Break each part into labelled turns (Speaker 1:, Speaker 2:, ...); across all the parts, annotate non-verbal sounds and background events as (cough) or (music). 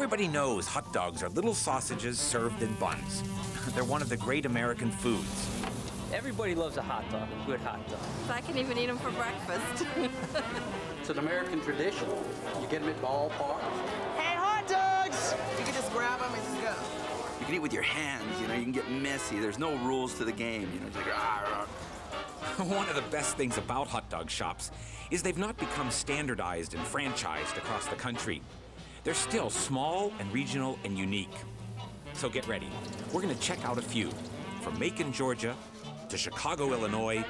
Speaker 1: Everybody knows hot dogs are little sausages served in buns. (laughs) They're one of the great American foods.
Speaker 2: Everybody loves a hot dog, a good hot dog.
Speaker 3: I can even eat them for breakfast. (laughs)
Speaker 4: it's an American tradition. You get them at ballparks.
Speaker 5: Hey, hot dogs! You can just grab them and just go.
Speaker 6: You can eat with your hands, you know, you can get messy. There's no rules to the game, you know, it's like, rah, rah. (laughs)
Speaker 1: One of the best things about hot dog shops is they've not become standardized and franchised across the country. They're still small and regional and unique. So get ready. We're going to check out a few from Macon, Georgia, to Chicago, Illinois,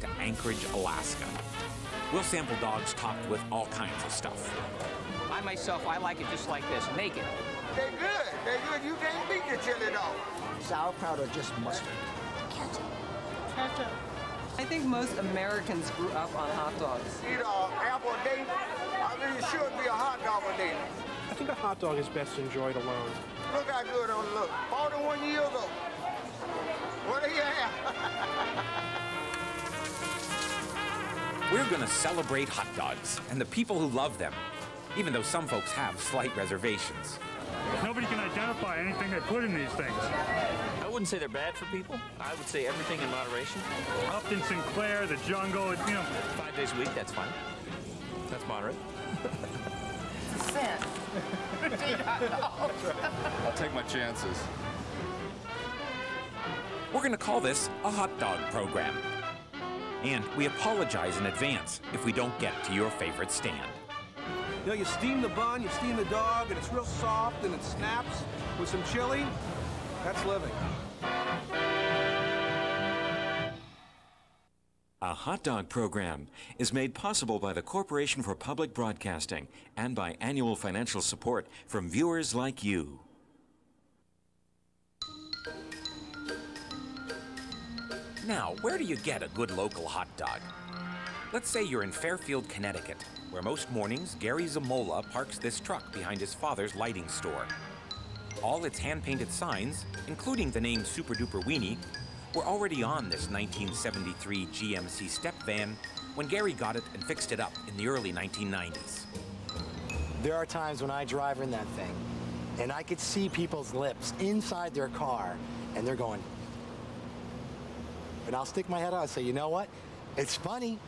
Speaker 1: to Anchorage, Alaska. We'll sample dogs topped with all kinds of stuff.
Speaker 2: I myself, I like it just like this, naked.
Speaker 7: They're good. They're good. You can't beat the chili dog.
Speaker 5: Sauerkraut or just mustard?
Speaker 8: Ketchup.
Speaker 5: Ketchup.
Speaker 9: I think most Americans grew up on hot dogs.
Speaker 7: Eat an apple a day. I mean, it should be a hot dog a day.
Speaker 10: I think a hot dog is best enjoyed alone.
Speaker 7: Look how good on look. 41 years old. What do you have? (laughs)
Speaker 1: We're going to celebrate hot dogs and the people who love them, even though some folks have slight reservations.
Speaker 11: Nobody can identify anything they put in these things.
Speaker 2: I wouldn't say they're bad for people. I would say everything in moderation.
Speaker 11: Upton Sinclair, the jungle, you know.
Speaker 2: Five days a week, that's fine. That's moderate.
Speaker 5: It's (laughs) a.
Speaker 12: I'll take my chances.
Speaker 1: We're going to call this a hot dog program. And we apologize in advance if we don't get to your favorite stand.
Speaker 13: You know, you steam the bun, you steam the dog, and it's real soft and it snaps with some chili. That's living.
Speaker 14: A hot dog program is made possible by the Corporation for Public Broadcasting and by annual financial support from viewers like you.
Speaker 1: Now, where do you get a good local hot dog? Let's say you're in Fairfield, Connecticut, where most mornings Gary Zemola parks this truck behind his father's lighting store. All its hand-painted signs, including the name Super Duper Weenie, were already on this 1973 GMC step van when Gary got it and fixed it up in the early 1990s.
Speaker 15: There are times when I drive in that thing and I could see people's lips inside their car and they're going, and I'll stick my head out and say, you know what? It's funny,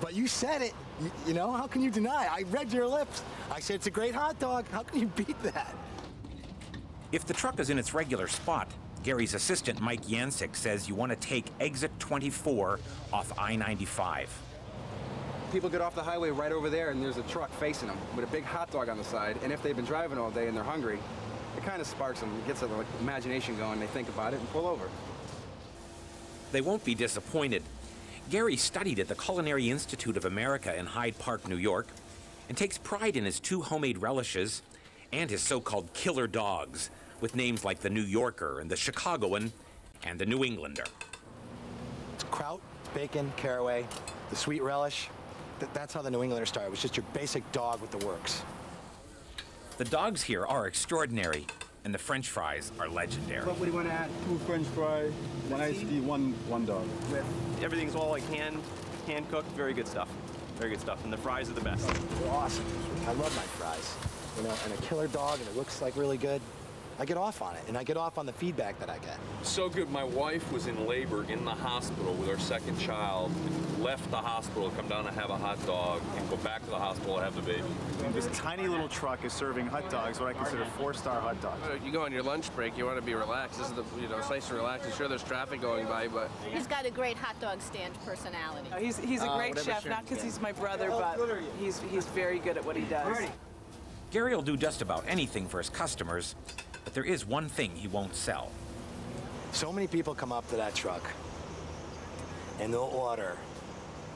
Speaker 15: but you said it. You, you, know, how can you deny? I read your lips. I said it's a great hot dog. How can you beat that?
Speaker 1: If the truck is in its regular spot, Gary's assistant, Mike Yancic, says you want to take exit 24 off I-95.
Speaker 13: People get off the highway right over there, and there's a truck facing them with a big hot dog on the side. And if they've been driving all day and they're hungry, it kind of sparks them, it gets their like, imagination going. They think about it and pull over.
Speaker 1: They won't be disappointed. Gary studied at the Culinary Institute of America in Hyde Park, New York, and takes pride in his two homemade relishes and his so-called killer dogs, with names like the New Yorker and the Chicagoan and the New Englander.
Speaker 15: It's kraut, bacon, caraway, the sweet relish. Th that's how the New Englander started. It was just your basic dog with the works.
Speaker 1: The dogs here are extraordinary, and the French fries are legendary.
Speaker 13: What, what do you want to add?
Speaker 12: Two French fries, one iced tea, one one dog.
Speaker 13: With
Speaker 16: everything's all like hand hand cooked, very good stuff. Very good stuff, and the fries are the best.
Speaker 15: They're awesome. I love my fries. You know, and a killer dog, and it looks like really good. I get off on it, and I get off on the feedback that I get.
Speaker 12: So good. My wife was in labor in the hospital with our second child, left the hospital to come down and have a hot dog, and go back to the hospital to have the baby.
Speaker 17: This tiny little truck is serving hot dogs, what I consider four-star hot dogs.
Speaker 18: You go on your lunch break, you want to be relaxed. This is the, you know, it's nice and relaxed. I'm sure there's traffic going by, but...
Speaker 3: He's got a great hot dog stand personality.
Speaker 9: Uh, he's, he's a
Speaker 18: Uh,
Speaker 9: great
Speaker 18: whatever
Speaker 9: chef, not because he's my brother, but
Speaker 18: good are you?
Speaker 9: he's, he's very good at what he does.
Speaker 1: Gary will do just about anything for his customers, but there is one thing he won't sell.
Speaker 15: So many people come up to that truck, and they'll order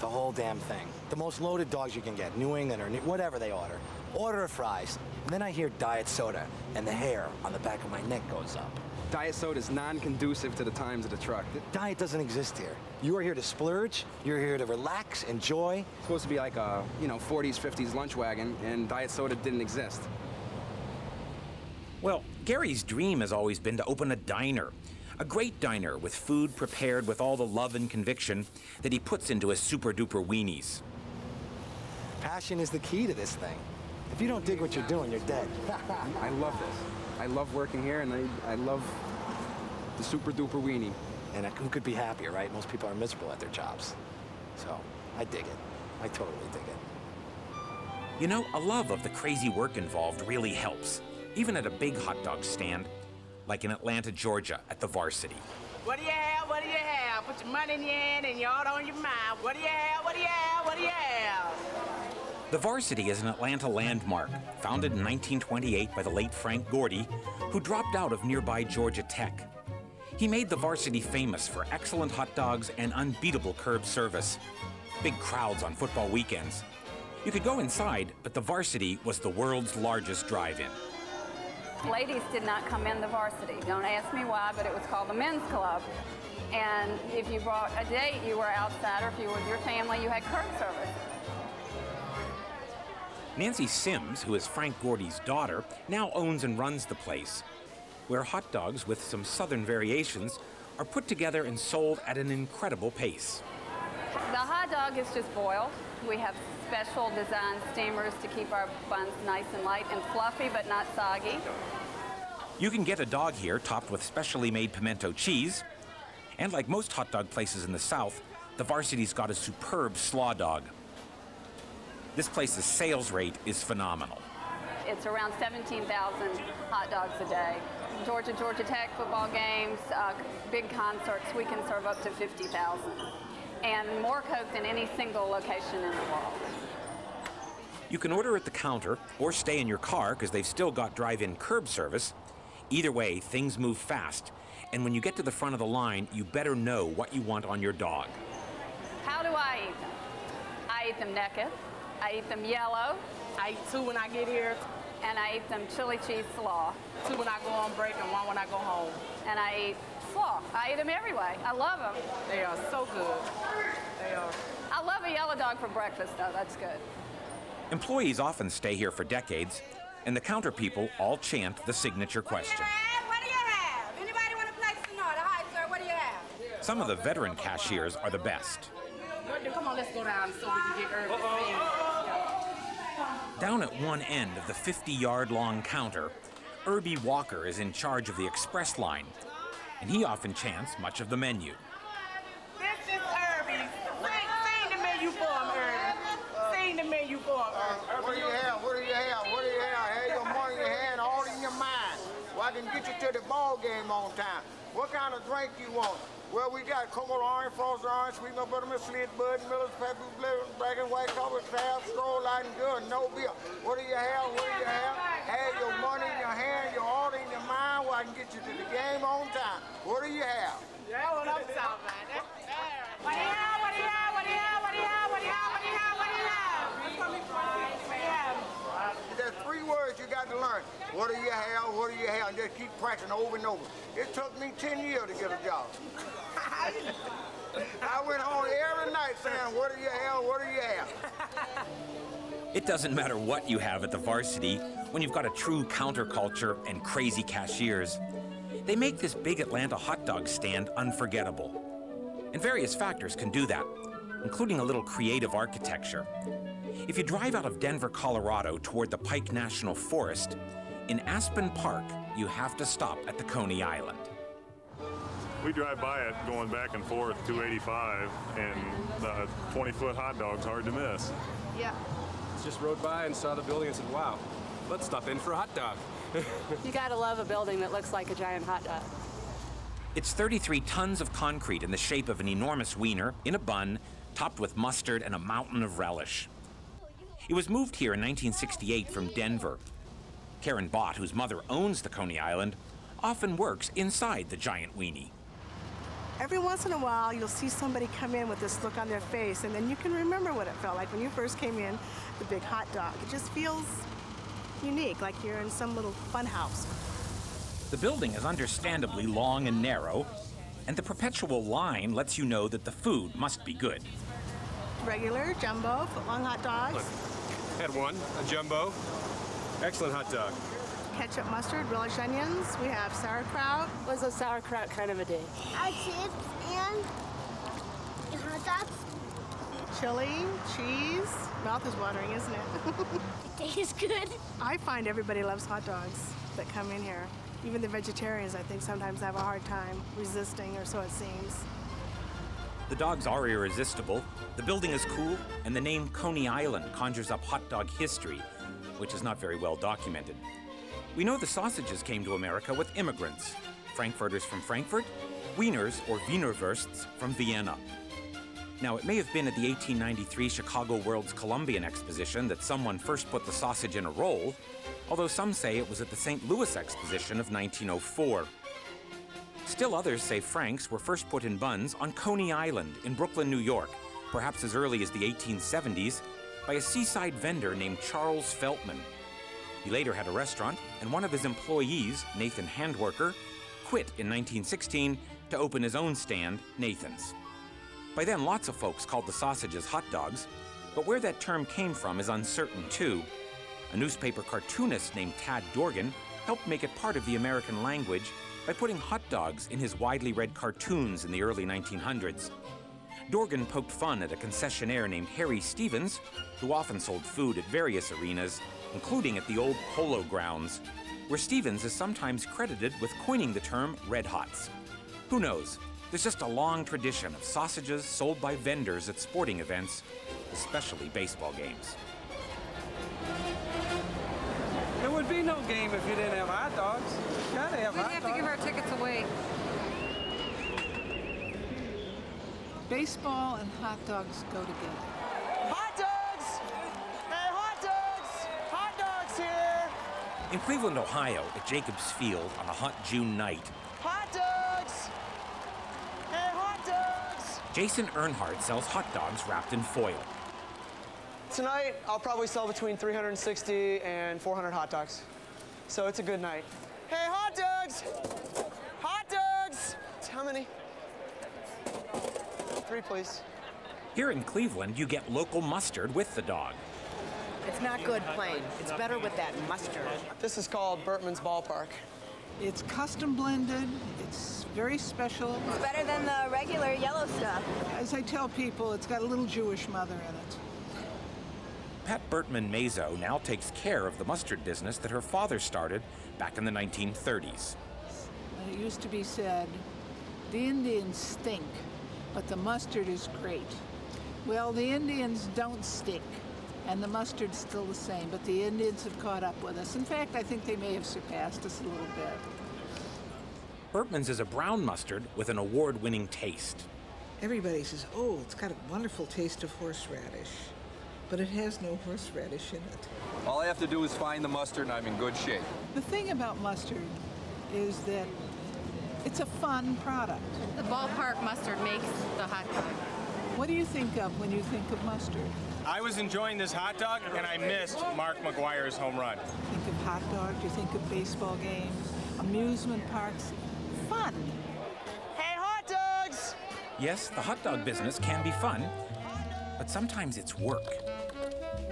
Speaker 15: the whole damn thing. The most loaded dogs you can get, New England or New, whatever they order. Order of fries. And then I hear diet soda, and the hair on the back of my neck goes up.
Speaker 13: Diet soda is non-conducive to the times of the truck.
Speaker 15: Diet doesn't exist here. You are here to splurge. You're here to relax, enjoy.
Speaker 13: It's supposed to be like a, you know, 40s, 50s lunch wagon, and diet soda didn't exist.
Speaker 1: Well, Gary's dream has always been to open a diner. A great diner with food prepared with all the love and conviction that he puts into his super duper weenies.
Speaker 15: Passion is the key to this thing. If you don't dig what you're doing, you're dead. (laughs)
Speaker 13: I love this. I love working here, and I, I love the super duper weenie.
Speaker 15: And who could be happier, right? Most people are miserable at their jobs. So I dig it. I totally dig it.
Speaker 1: You know, a love of the crazy work involved really helps, even at a big hot dog stand, like in Atlanta, Georgia, at the Varsity.
Speaker 5: What do you have? What do you have? Put your money in your hand and your heart on your mind. What do you have? What do you have? What do you have?
Speaker 1: The Varsity is an Atlanta landmark, founded in 1928 by the late Frank Gordy, who dropped out of nearby Georgia Tech. He made the Varsity famous for excellent hot dogs and unbeatable curb service. Big crowds on football weekends. You could go inside, but the Varsity was the world's largest drive-in.
Speaker 8: Ladies did not come in the varsity. Don't ask me why, but it was called the men's club. And if you brought a date, you were outside, or if you were with your family, you had curb service.
Speaker 1: Nancy Sims, who is Frank Gordy's daughter, now owns and runs the place, where hot dogs with some southern variations are put together and sold at an incredible pace.
Speaker 8: The hot dog is just boiled. We have special design steamers to keep our buns nice and light and fluffy, but not soggy.
Speaker 1: You can get a dog here topped with specially made pimento cheese. And like most hot dog places in the South, the Varsity's got a superb slaw dog. This place's sales rate is phenomenal.
Speaker 8: It's around 17,000 hot dogs a day. Georgia, Georgia Tech football games, uh, big concerts, we can serve up to 50,000. And more Coke than any single location in the world.
Speaker 1: You can order at the counter or stay in your car because they've still got drive-in curb service. Either way, things move fast. And when you get to the front of the line, you better know what you want on your dog.
Speaker 8: How do I eat them? I eat them naked. I eat them yellow.
Speaker 5: I eat two when I get here.
Speaker 8: And I eat them chili cheese slaw.
Speaker 5: Two when I go on break and one when I go home.
Speaker 8: And I eat slaw. I eat them every way. I love them.
Speaker 5: They are so good. They are.
Speaker 8: I love a yellow dog for breakfast, though. That's good.
Speaker 1: Employees often stay here for decades, and the counter people all chant the signature question.
Speaker 19: What do you have? Anybody want a place to know? Hi, sir. What do you have?
Speaker 1: Some of the veteran cashiers are the best.
Speaker 5: Come on, let's go down so we can get Irby.
Speaker 1: Down at one end of the 50 yard long counter, Irby Walker is in charge of the express line, and he often chants much of the menu.
Speaker 5: This is Irby. Sing, sing the menu for him, Irby. Sing the menu for him, Irby.
Speaker 7: What do you have? What do you have? What do you have? Have your money in your hand, all in your mind. Well, I can get you to the ball game on time. What kind of drink you want? Well, we got cocoa orange, frosted orange, sweet milk buttermilk, slid bud, Miller's pepper, blue, black and white, coffee, craft, stroll, light and good, no beer. What do you have? What do you have? Have your money in your hand, your order in your mind, where I can get you to the game on time. What do you have?
Speaker 5: Yeah, what I'm talking about. That's
Speaker 19: What do you have? What do you have? What do you have? What do you have? What do you have? What do you have? What do you have? What do you have?
Speaker 7: There's three words you got to learn. What do you have? What do you have? And just keep practicing over and over. It took me 10 years to get a job. (laughs) I went home every night saying, what do you have? What do you have?
Speaker 1: It doesn't matter what you have at the varsity when you've got a true counterculture and crazy cashiers. They make this big Atlanta hot dog stand unforgettable. And various factors can do that, including a little creative architecture. If you drive out of Denver, Colorado toward the Pike National Forest, in Aspen Park, you have to stop at the Coney Island.
Speaker 11: We drive by it going back and forth 285, and the 20 foot hot dog's hard to miss.
Speaker 3: Yeah.
Speaker 13: Just rode by and saw the building and said, wow, let's stop in for a hot dog. (laughs)
Speaker 3: You gotta love a building that looks like a giant hot dog.
Speaker 1: It's 33 tons of concrete in the shape of an enormous wiener in a bun, topped with mustard and a mountain of relish. It was moved here in 1968 from Denver. Karen Bott, whose mother owns the Coney Island, often works inside the giant weenie.
Speaker 20: Every once in a while, you'll see somebody come in with this look on their face, and then you can remember what it felt like when you first came in, the big hot dog. It just feels unique, like you're in some little fun house.
Speaker 1: The building is understandably long and narrow, and the perpetual line lets you know that the food must be good.
Speaker 20: Regular, jumbo, footlong hot dogs,
Speaker 13: Had one, a jumbo. Excellent hot dog.
Speaker 20: ketchup, mustard, relish onions. We have sauerkraut.
Speaker 3: Was a sauerkraut kind of a day?
Speaker 19: Our chips and hot dogs.
Speaker 20: chili, cheese. Mouth is watering, isn't it?
Speaker 21: it tastes good.
Speaker 20: I find everybody loves hot dogs that come in here. Even the vegetarians, I think, sometimes have a hard time resisting, or so it seems.
Speaker 1: The dogs are irresistible, the building is cool, and the name Coney Island conjures up hot dog history, which is not very well documented. We know the sausages came to America with immigrants Frankfurters from Frankfurt, Wieners or Wienerwursts from Vienna. Now, it may have been at the 1893 Chicago World's Columbian Exposition that someone first put the sausage in a roll, although some say it was at the St. Louis Exposition of 1904. Still others say Franks were first put in buns on Coney Island in Brooklyn, New York, perhaps as early as the 1870s, by a seaside vendor named Charles Feltman. He later had a restaurant, and one of his employees, Nathan Handwerker, quit in 1916 to open his own stand, Nathan's. By then, lots of folks called the sausages hot dogs, but where that term came from is uncertain too. A newspaper cartoonist named Tad Dorgan helped make it part of the American language by putting hot dogs in his widely read cartoons in the early 1900s. Dorgan poked fun at a concessionaire named Harry Stevens, who often sold food at various arenas, including at the old Polo Grounds, where Stevens is sometimes credited with coining the term Red Hots. Who knows? There's just a long tradition of sausages sold by vendors at sporting events, especially baseball games.
Speaker 9: There would be no game if you didn't have hot dogs. You gotta have
Speaker 22: We'd
Speaker 9: hot
Speaker 22: have
Speaker 9: dogs.
Speaker 22: to give our tickets away. Baseball and hot dogs go together.
Speaker 23: Hot dogs! Hey, hot dogs! Hot dogs here!
Speaker 1: In Cleveland, Ohio, at Jacobs Field on a hot June night,
Speaker 23: Hot dogs! Hey, hot dogs!
Speaker 1: Jason Earnhardt sells hot dogs wrapped in foil.
Speaker 23: Tonight, I'll probably sell between 360 and 400 hot dogs. So it's a good night. Hey, hot dogs! Hot dogs! How many? Three, please.
Speaker 1: Here in Cleveland, you get local mustard with the dog.
Speaker 23: It's not good plain. It's better with that mustard. This is called Bertman's Ballpark.
Speaker 22: It's custom blended. It's very special.
Speaker 21: It's better than the regular yellow stuff.
Speaker 22: As I tell people, it's got a little Jewish mother in it.
Speaker 1: Pat Bertman Mazo now takes care of the mustard business that her father started back in the 1930s.
Speaker 22: And it used to be said, the Indians stink, but the mustard is great. Well, the Indians don't stink, and the mustard's still the same, but the Indians have caught up with us. In fact, I think they may have surpassed us a little bit.
Speaker 1: Bertman's is a brown mustard with an award winning taste.
Speaker 24: Everybody says, oh, it's got a wonderful taste of horseradish. But it has no horseradish in it.
Speaker 12: All I have to do is find the mustard and I'm in good shape.
Speaker 22: The thing about mustard is that it's a fun product. The ballpark mustard makes the hot dog. What do you think of when you think of mustard?
Speaker 10: I was enjoying this hot dog and I missed Mark McGwire's home run.
Speaker 22: Think of hot dog, you think of baseball games, amusement parks, fun.
Speaker 23: Hey, hot dogs!
Speaker 1: Yes, the hot dog business can be fun, but sometimes it's work.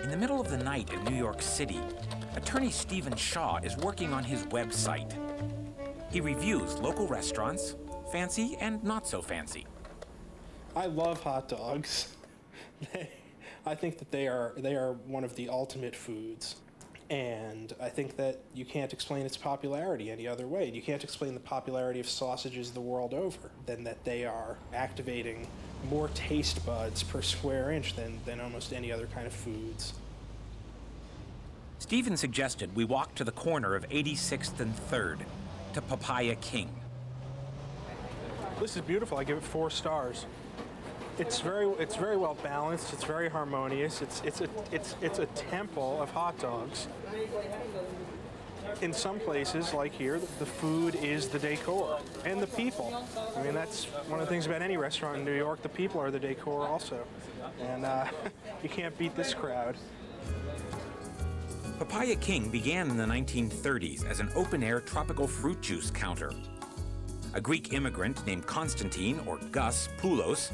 Speaker 1: In the middle of the night in New York City, attorney Steven Shaw is working on his website. He reviews local restaurants, fancy and not so fancy.
Speaker 10: I love hot dogs. (laughs) They, I think that they are they are one of the ultimate foods. And I think that you can't explain its popularity any other way. You can't explain the popularity of sausages the world over than that they are activating more taste buds per square inch than, than almost any other kind of foods.
Speaker 1: Steven suggested we walk to the corner of 86th and 3rd to Papaya King.
Speaker 10: This is beautiful. I give it four stars. It's very it's very well balanced. It's very harmonious. It's it's a it's it's a temple of hot dogs. In some places, like here, the food is the decor and the people. I mean, that's one of the things about any restaurant in New York. The people are the decor also, and uh, (laughs) you can't beat this crowd.
Speaker 1: Papaya King began in the 1930s as an open air tropical fruit juice counter. A Greek immigrant named Constantine, or Gus, Poulos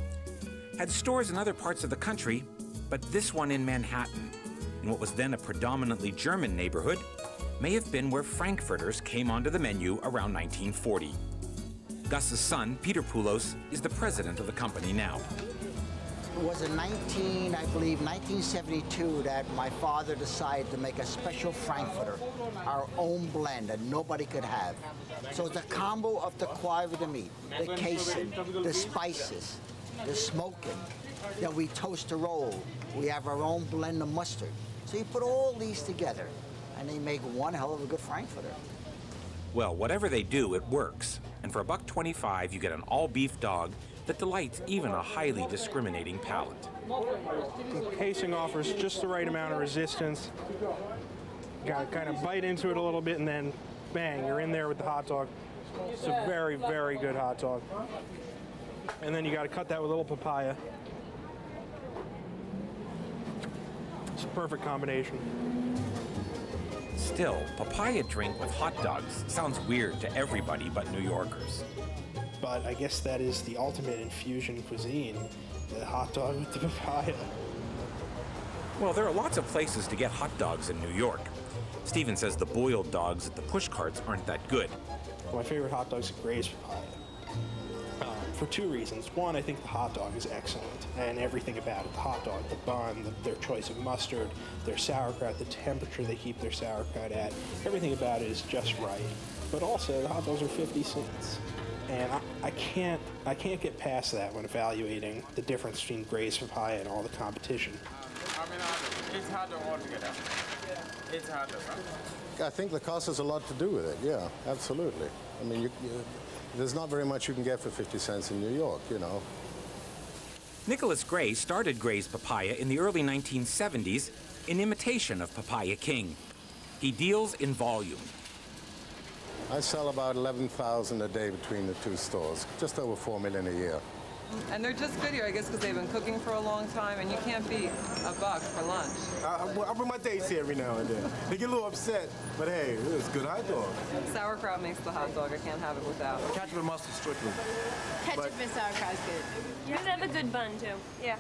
Speaker 1: had stores in other parts of the country, but this one in Manhattan, in what was then a predominantly German neighborhood, may have been where Frankfurters came onto the menu around 1940. Gus's son, Peter Poulos, is the president of the company now.
Speaker 25: It was in 19, I believe, 1972 that my father decided to make a special Frankfurter, our own blend that nobody could have. So it's a combo of the quality of the meat, the casing, the spices, the smoking. Then we toast the roll. We have our own blend of mustard. So you put all these together, and they make one hell of a good Frankfurter.
Speaker 1: Well, whatever they do, it works. And for a buck 25, you get an all-beef dog that delights even a highly discriminating palate.
Speaker 10: The casing offers just the right amount of resistance. Got to kind of bite into it a little bit, and then bang, you're in there with the hot dog. It's a very, very good hot dog. And then you got to cut that with a little papaya. It's a perfect combination.
Speaker 1: Still, papaya drink with hot dogs sounds weird to everybody but New Yorkers.
Speaker 10: But I guess that is the ultimate infusion cuisine, the hot dog with the papaya.
Speaker 1: Well, there are lots of places to get hot dogs in New York. Steven says the boiled dogs at the push carts aren't that good.
Speaker 10: My favorite hot dogs are Gray's papaya. For two reasons. One, I think the hot dog is excellent, and everything about it the hot dog, the bun, the, their choice of mustard, their sauerkraut, the temperature they keep their sauerkraut at everything about it is just right. But also, the hot dogs are 50 cents. And I, I can't I can't get past that when evaluating the difference between Gray's papaya and all the competition.
Speaker 26: I mean, It's hard to altogether. It's hard to
Speaker 27: I think the cost has a lot to do with it. Yeah, absolutely. I mean, you, you, there's not very much you can get for 50 cents in New York, you know.
Speaker 1: Nicholas Gray started Gray's Papaya in the early 1970s in imitation of Papaya King. He deals in volume.
Speaker 27: I sell about 11,000 a day between the two stores, just over 4 million a year.
Speaker 9: And they're just good here, I guess, because they've been cooking for a long time, and you can't beat a buck for lunch.
Speaker 28: I, I bring my dates here every now and then. They get a little upset, but hey, it's good hot dog.
Speaker 9: Sauerkraut makes the hot dog. I can't have it without.
Speaker 28: Ketchup and mustard strictly.
Speaker 21: Ketchup
Speaker 28: But-
Speaker 21: and sauerkraut good.
Speaker 29: You guys have a good bun, too. Yeah.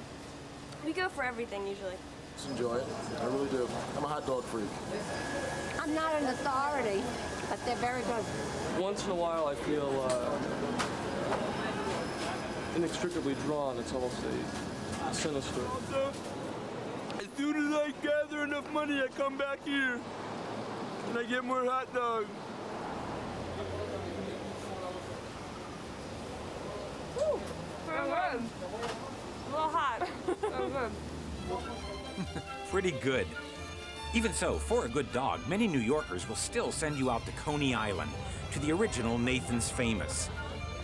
Speaker 29: We go for everything, usually.
Speaker 28: Just enjoy it. I really do. I'm a hot dog freak.
Speaker 21: I'm not an authority, but they're very good.
Speaker 30: Once in a while, I feel uh, inextricably drawn. It's almost a sinister.
Speaker 26: As soon as I gather enough money, I come back here and I get more hot dogs. (laughs)
Speaker 29: Very good. A little hot. So good.
Speaker 1: Pretty good. Even so, for a good dog, many New Yorkers will still send you out to Coney Island, to the original Nathan's Famous.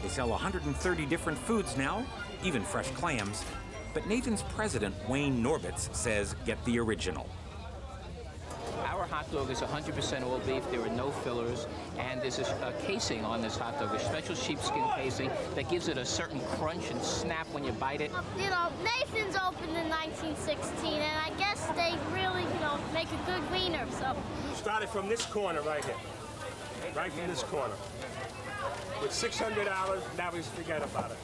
Speaker 1: They sell 130 different foods now, even fresh clams. But Nathan's president, Wayne Norbitz, says get the original.
Speaker 31: Our hot dog is 100% all beef. There are no fillers, and there's a, a casing on this hot dog, a special sheepskin casing that gives it a certain crunch and snap when you bite it.
Speaker 21: You know, Nathan's opened in 1916, and I guess they really, you know, make a good wiener. So
Speaker 32: Started from this corner right here. Right from this corner. With $600, now we forget about it.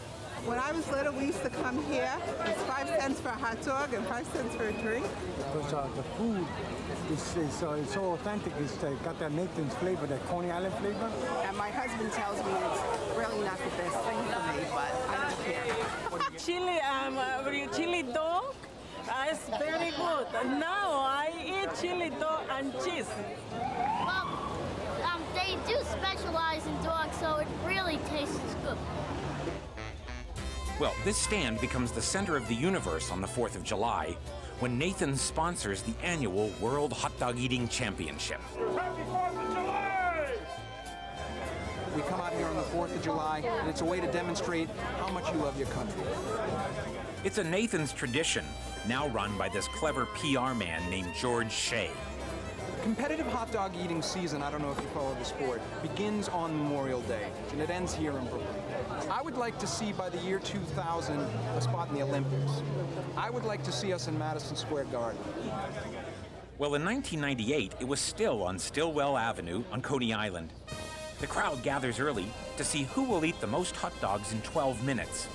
Speaker 24: When I was little, we used to come here. It's five cents for a hot dog and five cents for a drink.
Speaker 33: Because uh, the food is, is uh, it's so authentic. It's uh, got that Nathan's flavor, that Coney Island flavor.
Speaker 24: And my husband tells me it's really not the best thing for me, but I don't care. (laughs)
Speaker 5: Chili, um, uh, chili dog. Uh, it's very good. Now I eat chili dog and cheese.
Speaker 21: well, um, they do specialize in dogs, so it really tastes good.
Speaker 1: Well, this stand becomes the center of the universe on the 4th of July when Nathan sponsors the annual World Hot Dog Eating Championship.
Speaker 32: Happy 4th of July!
Speaker 13: We come out here on the 4th of July, and it's a way to demonstrate how much you love your country.
Speaker 1: It's a Nathan's tradition, now run by this clever PR man named George Shea.
Speaker 13: Competitive hot dog eating season, I don't know if you follow the sport, begins on Memorial Day, and it ends here in Brooklyn. I would like to see by the year 2000 a spot in the Olympics. I would like to see us in Madison Square Garden.
Speaker 1: Well, in 1998, it was still on Stillwell Avenue on Coney Island. The crowd gathers early to see who will eat the most hot dogs in 12 minutes.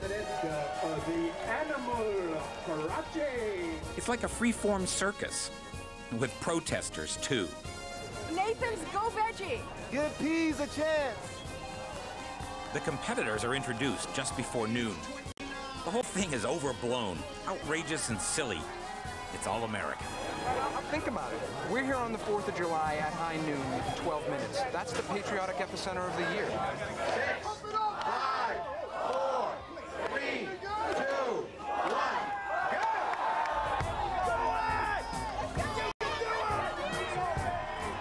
Speaker 32: the animal karate.
Speaker 1: It's like a free-form circus, with protesters too.
Speaker 21: Nathan's Go Veggie.
Speaker 28: Give peas a chance.
Speaker 1: The competitors are introduced just before noon. The whole thing is overblown, outrageous, and silly. It's all American.
Speaker 13: Think about it. We're here on the 4th of July at high noon in 12 minutes. That's the patriotic epicenter of the year.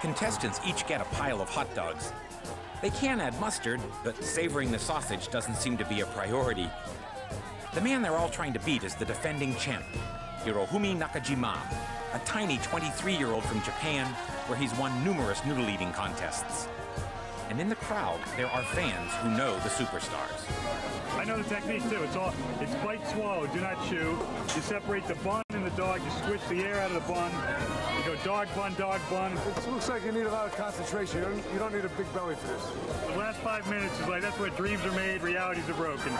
Speaker 1: Contestants each get a pile of hot dogs. They can add mustard, but savoring the sausage doesn't seem to be a priority. The man they're all trying to beat is the defending champ, Hirofumi Nakajima, a tiny 23-year-old from Japan where he's won numerous noodle eating contests. And in the crowd, there are fans who know the superstars.
Speaker 34: I know the technique too. It's all it's bite, swallow, do not chew. You separate the bun and the dog. You squish the air out of the bun. You go dog bun, dog bun.
Speaker 28: It looks like you need a lot of concentration. You don't, you don't need a big belly for this.
Speaker 34: The last five minutes is like that's where dreams are made, realities are broken.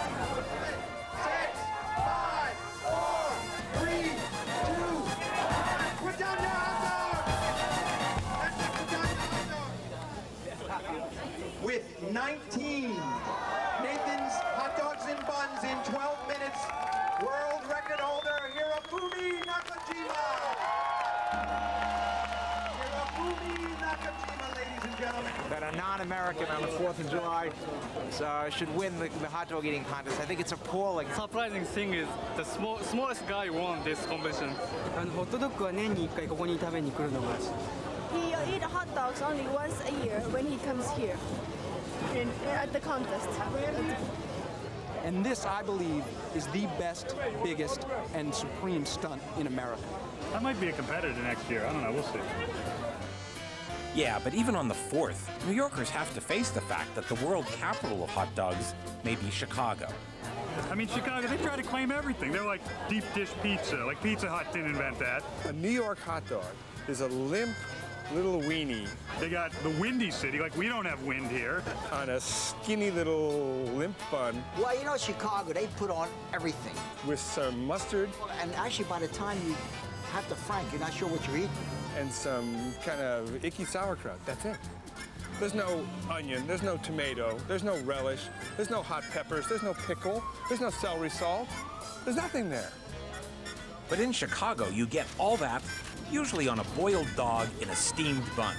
Speaker 35: With 19 Nathan's hot dogs and buns in 12 minutes, world record holder Hirofumi Nakajima
Speaker 36: that are non-American on the 4th of July should win the, the, hot dog eating contest. I think it's appalling.
Speaker 37: Surprising thing is the small, smallest guy won this competition.
Speaker 38: He uh, eats hot dogs only once a year when he comes here in, at the contest.
Speaker 13: And this, I believe, is the best, biggest, and supreme stunt in America.
Speaker 34: I might be a competitor next year. I don't know. We'll see.
Speaker 1: Yeah, but even on the 4th, New Yorkers have to face the fact that the world capital of hot dogs may be Chicago.
Speaker 34: I mean, Chicago, they try to claim everything. They're like deep dish pizza. Like Pizza Hut didn't invent that.
Speaker 28: A New York hot dog is a limp little weenie.
Speaker 34: They got the Windy City. Like we don't have wind here.
Speaker 28: On a skinny little limp bun.
Speaker 25: Well, you know, Chicago, they put on everything.
Speaker 28: With some mustard.
Speaker 25: And actually, by the time you have the frank, you're not sure what you're eating.
Speaker 28: And some kind of icky sauerkraut. That's it. There's no onion, there's no tomato, there's no relish, there's no hot peppers, there's no pickle, there's no celery salt. There's nothing there.
Speaker 1: But in Chicago, you get all that, usually on a boiled dog in a steamed bun.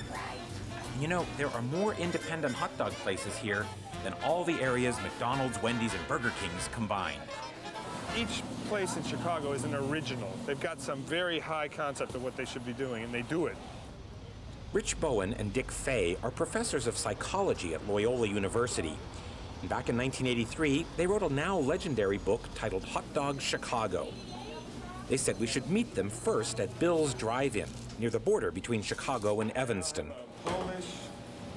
Speaker 1: And you know, there are more independent hot dog places here than all the areas McDonald's, Wendy's, and Burger King's combined.
Speaker 28: Each place in Chicago is an original. They've got some very high concept of what they should be doing, and they do it.
Speaker 1: Rich Bowen and Dick Fay are professors of psychology at Loyola University. And back in 1983, they wrote a now legendary book titled Hot Dog Chicago. They said we should meet them first at Bill's Drive-In, near the border between Chicago and Evanston.
Speaker 28: Polish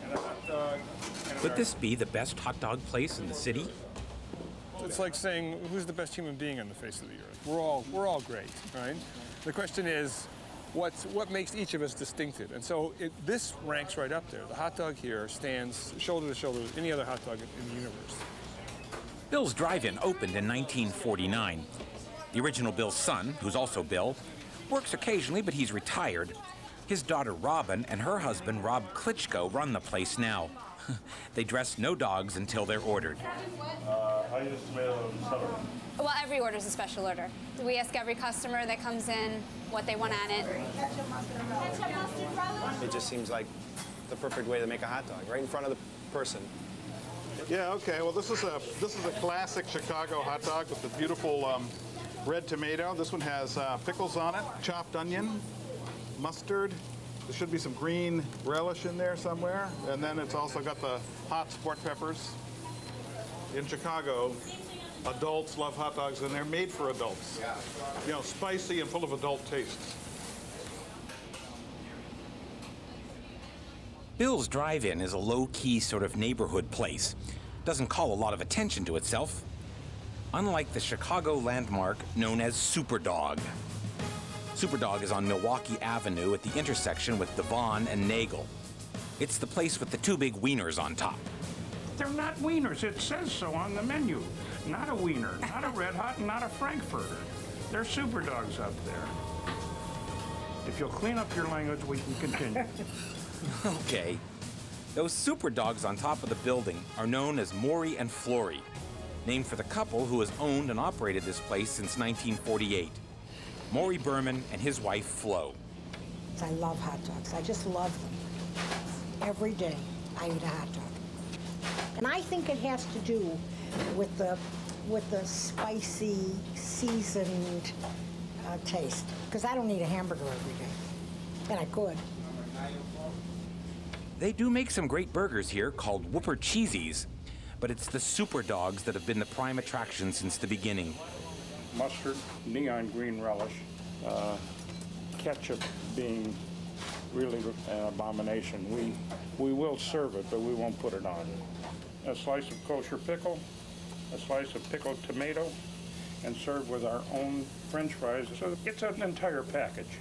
Speaker 28: and a hot dog. and
Speaker 1: Could this be the best hot dog place in the city?
Speaker 28: It's like saying who's the best human being on the face of the earth. We're all we're all great, right? The question is, what's what makes each of us distinctive? And so it, this ranks right up there. The hot dog here stands shoulder to shoulder with any other hot dog in the universe.
Speaker 1: Bill's Drive-In opened in 1949. The original Bill's son, who's also Bill, works occasionally, but he's retired. His daughter Robin and her husband Rob Klitschko run the place now. (laughs) they dress no dogs until they're ordered.
Speaker 32: Uh, how you use tomato celery?
Speaker 39: Well, every order is a special order. We ask every customer that comes in what they want on it.
Speaker 40: It just seems like the perfect way to make a hot dog, right in front of the person.
Speaker 41: Yeah, okay. Well, this is a this is a classic Chicago hot dog with the beautiful um, red tomato. This one has uh, pickles on it, chopped onion, mustard. There should be some green relish in there somewhere, and then it's also got the hot sport peppers. In Chicago, adults love hot dogs, and they're made for adults. You know, spicy and full of adult tastes.
Speaker 1: Bill's Drive-In is a low-key sort of neighborhood place. Doesn't call a lot of attention to itself. Unlike the Chicago landmark known as Superdawg. Superdawg is on Milwaukee Avenue at the intersection with Devon and Nagle. It's the place with the two big wieners on top.
Speaker 42: They're not wieners. It says so on the menu. Not a wiener, not a red hot, and not a frankfurter. They're super dogs up there. If you'll clean up your language, we can continue. (laughs)
Speaker 1: okay. Those super dogs on top of the building are known as Maurie and Flaurie. named for the couple who has owned and operated this place since 1948. Maurie Berman and his wife, Flo.
Speaker 43: I love hot dogs. I just love them. Every day I eat a hot dog. And I think it has to do with the with the spicy, seasoned uh, taste. Because I don't eat a hamburger every day. And I could.
Speaker 1: They do make some great burgers here called Whooper Cheesies, but it's the super dogs that have been the prime attraction since the beginning.
Speaker 42: Mustard, neon green relish, uh, ketchup being really an abomination. We, we will serve it, but we won't put it on. A slice of kosher pickle, a slice of pickled tomato, and serve with our own french fries. So it's an entire package.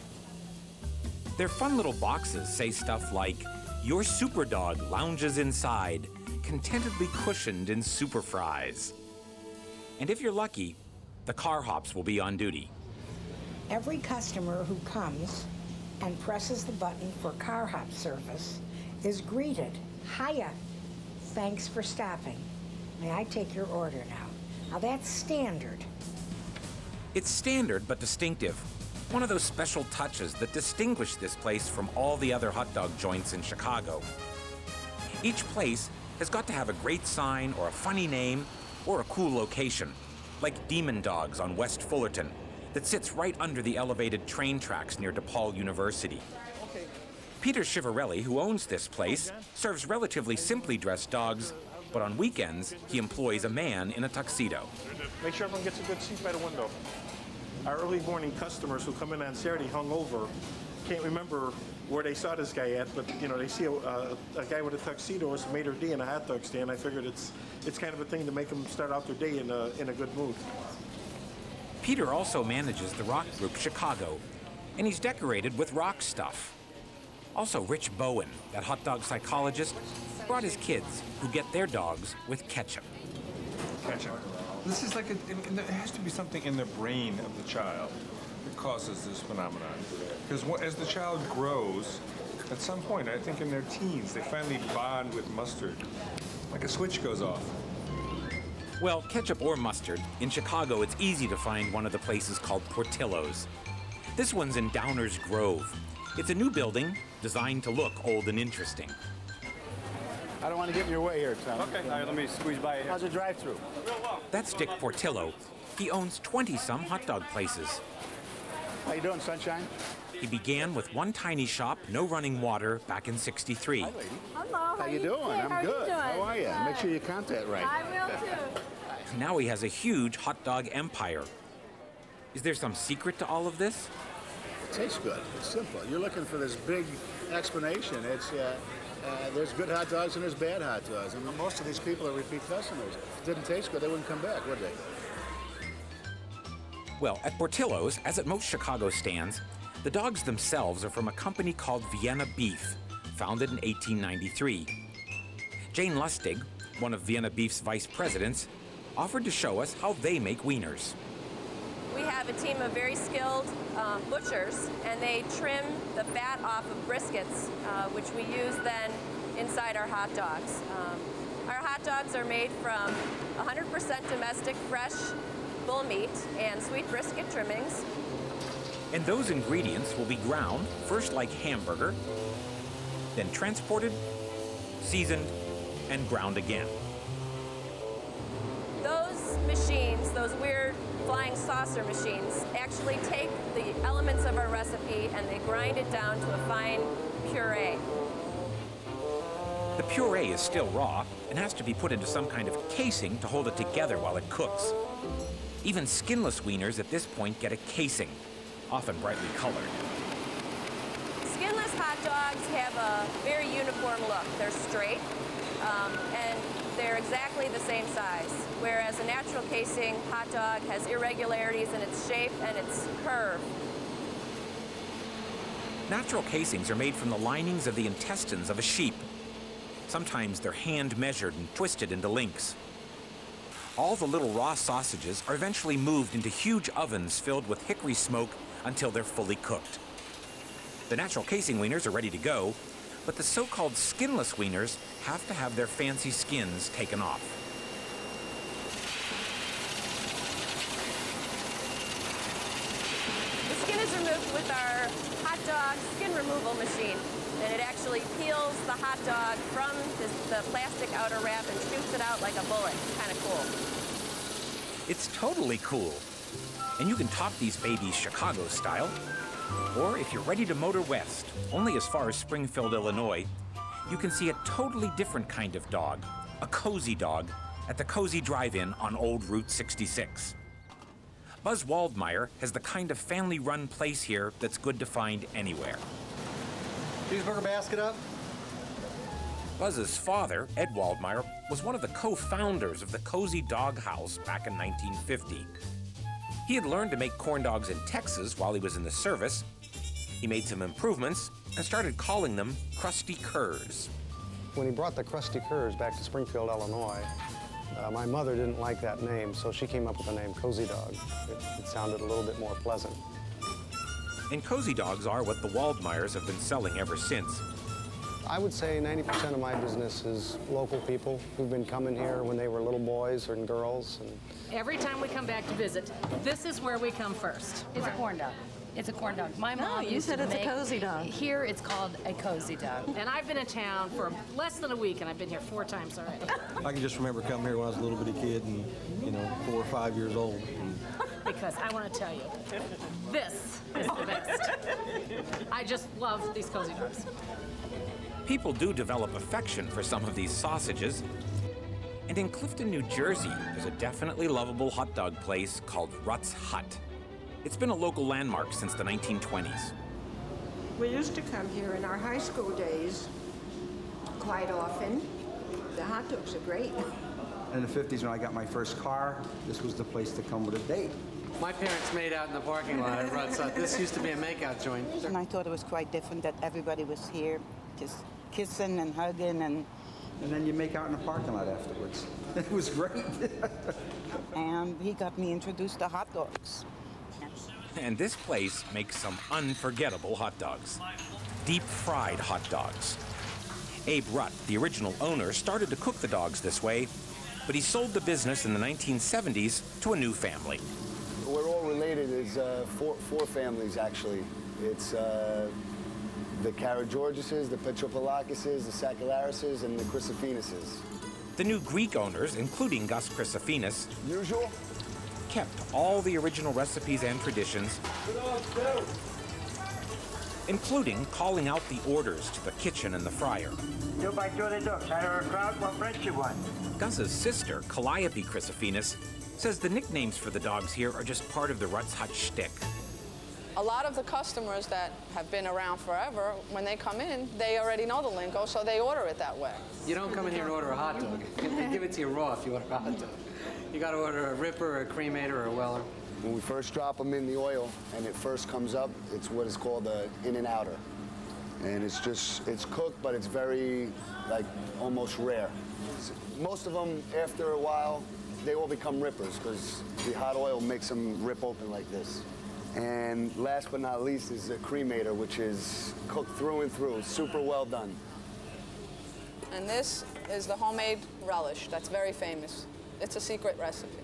Speaker 1: Their fun little boxes say stuff like, Your super dog lounges inside, contentedly cushioned in super fries. And if you're lucky, the car hops will be on duty.
Speaker 43: Every customer who comes and presses the button for car hop service is greeted. Hiya, thanks for stopping. May I take your order now? Now that's standard.
Speaker 1: It's standard but distinctive. One of those special touches that distinguish this place from all the other hot dog joints in Chicago. Each place has got to have a great sign or a funny name or a cool location, like Demon Dogs on West Fullerton, that sits right under the elevated train tracks near DePaul University. Peter Schivarelli, who owns this place, oh, serves relatively simply dressed dogs, but on weekends he employs a man in a tuxedo.
Speaker 44: Make sure everyone gets a good seat by the window. Our early morning customers who come in on Saturday hung over can't remember where they saw this guy at, but you know they see a, a, a guy with a tuxedo as maitre d' in a hot dog stand. I figured it's it's kind of a thing to make them start out their day in a in a good mood.
Speaker 1: Peter also manages the rock group Chicago, and he's decorated with rock stuff. Also, Rich Bowen, that hot dog psychologist, brought his kids, who get their dogs with ketchup.
Speaker 45: Ketchup. This is like a, it, it has to be something in the brain of the child that causes this phenomenon. Because as the child grows, at some point, I think in their teens, they finally bond with mustard. Like a switch goes off.
Speaker 1: Well, ketchup or mustard, in Chicago it's easy to find one of the places called Portillo's. This one's in Downers Grove. It's a new building designed to look old and interesting.
Speaker 46: I don't want to get in your way here, Tom.
Speaker 32: Okay, all right, let me squeeze by here.
Speaker 46: How's the drive-through?
Speaker 1: That's Dick Portillo. He owns 20-some hot dog places.
Speaker 46: How you doing, Sunshine?
Speaker 1: He began with one tiny shop, no running water, back in 63.
Speaker 46: Hi, lady.
Speaker 21: Hello.
Speaker 46: How, you doing?
Speaker 21: Good.
Speaker 46: I'm
Speaker 21: How
Speaker 46: good.
Speaker 21: Doing?
Speaker 46: How are you?
Speaker 21: Good.
Speaker 46: Make sure you count that right.
Speaker 21: I will too.
Speaker 1: Now he has a huge hot dog empire. Is there some secret to all of this?
Speaker 46: It tastes good. It's simple. You're looking for this big explanation. It's uh, uh, there's good hot dogs and there's bad hot dogs. I mean, most of these people are repeat customers. If it didn't taste good, they wouldn't come back, would they?
Speaker 1: Well, at Portillo's, as at most Chicago stands, the dogs themselves are from a company called Vienna Beef, founded in 1893. Jane Lustig, one of Vienna Beef's vice presidents, offered to show us how they make wieners.
Speaker 47: We have a team of very skilled um, butchers, and they trim the fat off of briskets, uh, which we use then inside our hot dogs. Um, our hot dogs are made from 100% domestic fresh bull meat and sweet brisket trimmings.
Speaker 1: And those ingredients will be ground, first like hamburger, then transported, seasoned, and ground again.
Speaker 47: Those machines, those weird flying saucer machines, actually take the elements of our recipe and they grind it down to a fine puree.
Speaker 1: The puree is still raw and has to be put into some kind of casing to hold it together while it cooks. Even skinless wieners at this point get a casing, often brightly colored.
Speaker 47: Skinless hot dogs have a very uniform look. They're straight um, and they're exactly the same size, whereas a natural casing hot dog has irregularities in its shape and its curve.
Speaker 1: Natural casings are made from the linings of the intestines of a sheep. Sometimes they're hand measured and twisted into links. All the little raw sausages are eventually moved into huge ovens filled with hickory smoke until they're fully cooked. The natural casing wieners are ready to go, but the so-called skinless wieners have to have their fancy skins taken off.
Speaker 47: The skin is removed with our hot dog skin removal machine. And it actually peels the hot dog from this, the plastic outer wrap and shoots it out like a bullet. Kind of cool.
Speaker 1: It's totally cool. And you can top these babies Chicago style. Or if you're ready to motor west, only as far as Springfield, Illinois, you can see a totally different kind of dog, a cozy dog, at the Cozy Drive-In on Old Route 66. Buzz Waldmire has the kind of family-run place here that's good to find anywhere.
Speaker 48: Cheeseburger basket up.
Speaker 1: Buzz's father, Ed Waldmire, was one of the co-founders of the Cozy Dog House back in 1950. He had learned to make corn dogs in Texas while he was in the service. He made some improvements and started calling them Crusty Curs.
Speaker 48: When he brought the Crusty Curs back to Springfield, Illinois, uh, my mother didn't like that name, so she came up with the name Cozy Dog. It, it sounded a little bit more pleasant.
Speaker 1: And cozy dogs are what the Waldmires have been selling ever since.
Speaker 48: I would say 90% of my business is local people who've been coming here when they were little boys and girls. And
Speaker 49: Every time we come back to visit, this is where we come first. It's a corn dog. It's a corn dog. My
Speaker 50: No,
Speaker 49: mom
Speaker 50: you
Speaker 49: used
Speaker 50: said
Speaker 49: to
Speaker 50: it's a
Speaker 49: make-
Speaker 50: cozy dog.
Speaker 49: Here it's called a cozy dog. And I've been in town for less than a week, and I've been here four times already.
Speaker 51: I can just remember coming here when I was a little bitty kid and, you know, four or five years old.
Speaker 49: Because I want to tell you, this is the best. I just love these cozy dogs.
Speaker 1: People do develop affection for some of these sausages. And in Clifton, New Jersey, there's a definitely lovable hot dog place called Rutt's Hut. It's been a local landmark since the 1920s.
Speaker 52: We used to come here in our high school days quite often. The hot dogs are great.
Speaker 53: In the 50s, when I got my first car, this was the place to come with a date.
Speaker 54: My parents made out in the parking lot at Rutt's uh, This used to be a makeout joint.
Speaker 55: And I thought it was quite different that everybody was here, just kissing and hugging and.
Speaker 53: And then you make out in the parking lot afterwards. (laughs) It was great. (laughs)
Speaker 55: and he got me introduced to hot dogs.
Speaker 1: And this place makes some unforgettable hot dogs. Deep fried hot dogs. Abe Rutt, the original owner, started to cook the dogs this way, but he sold the business in the 1970s to a new family.
Speaker 56: We're all related. It's uh, four, four families, actually. It's uh, the Karageorgises, the Petropolakises, the Sakalarises, and the Chrysophenuses.
Speaker 1: The new Greek owners, including Gus Chrysophenus,
Speaker 56: Usual?
Speaker 1: Kept all the original recipes and traditions, including calling out the orders to the kitchen and the fryer.
Speaker 57: Two by two the dogs. Out a crowd, what bread you want?
Speaker 1: Gus's sister, Calliope Chrysophenus, says the nicknames for the dogs here are just part of the Rutt's Hut shtick.
Speaker 58: A lot of the customers that have been around forever, when they come in, they already know the lingo, so they order it that way.
Speaker 54: You don't come in here and order a hot dog. They (laughs) give it to you raw if you order a hot dog. You got to order a ripper, or a cremator, or a weller.
Speaker 56: When we first drop them in the oil and it first comes up, it's what is called the in and outer. And it's just, it's cooked, but it's very, like, almost rare. Most of them, after a while, they all become rippers because the hot oil makes them rip open like this. And last but not least is the cremator, which is cooked through and through, super well done.
Speaker 58: And this is the homemade relish that's very famous. It's a secret recipe.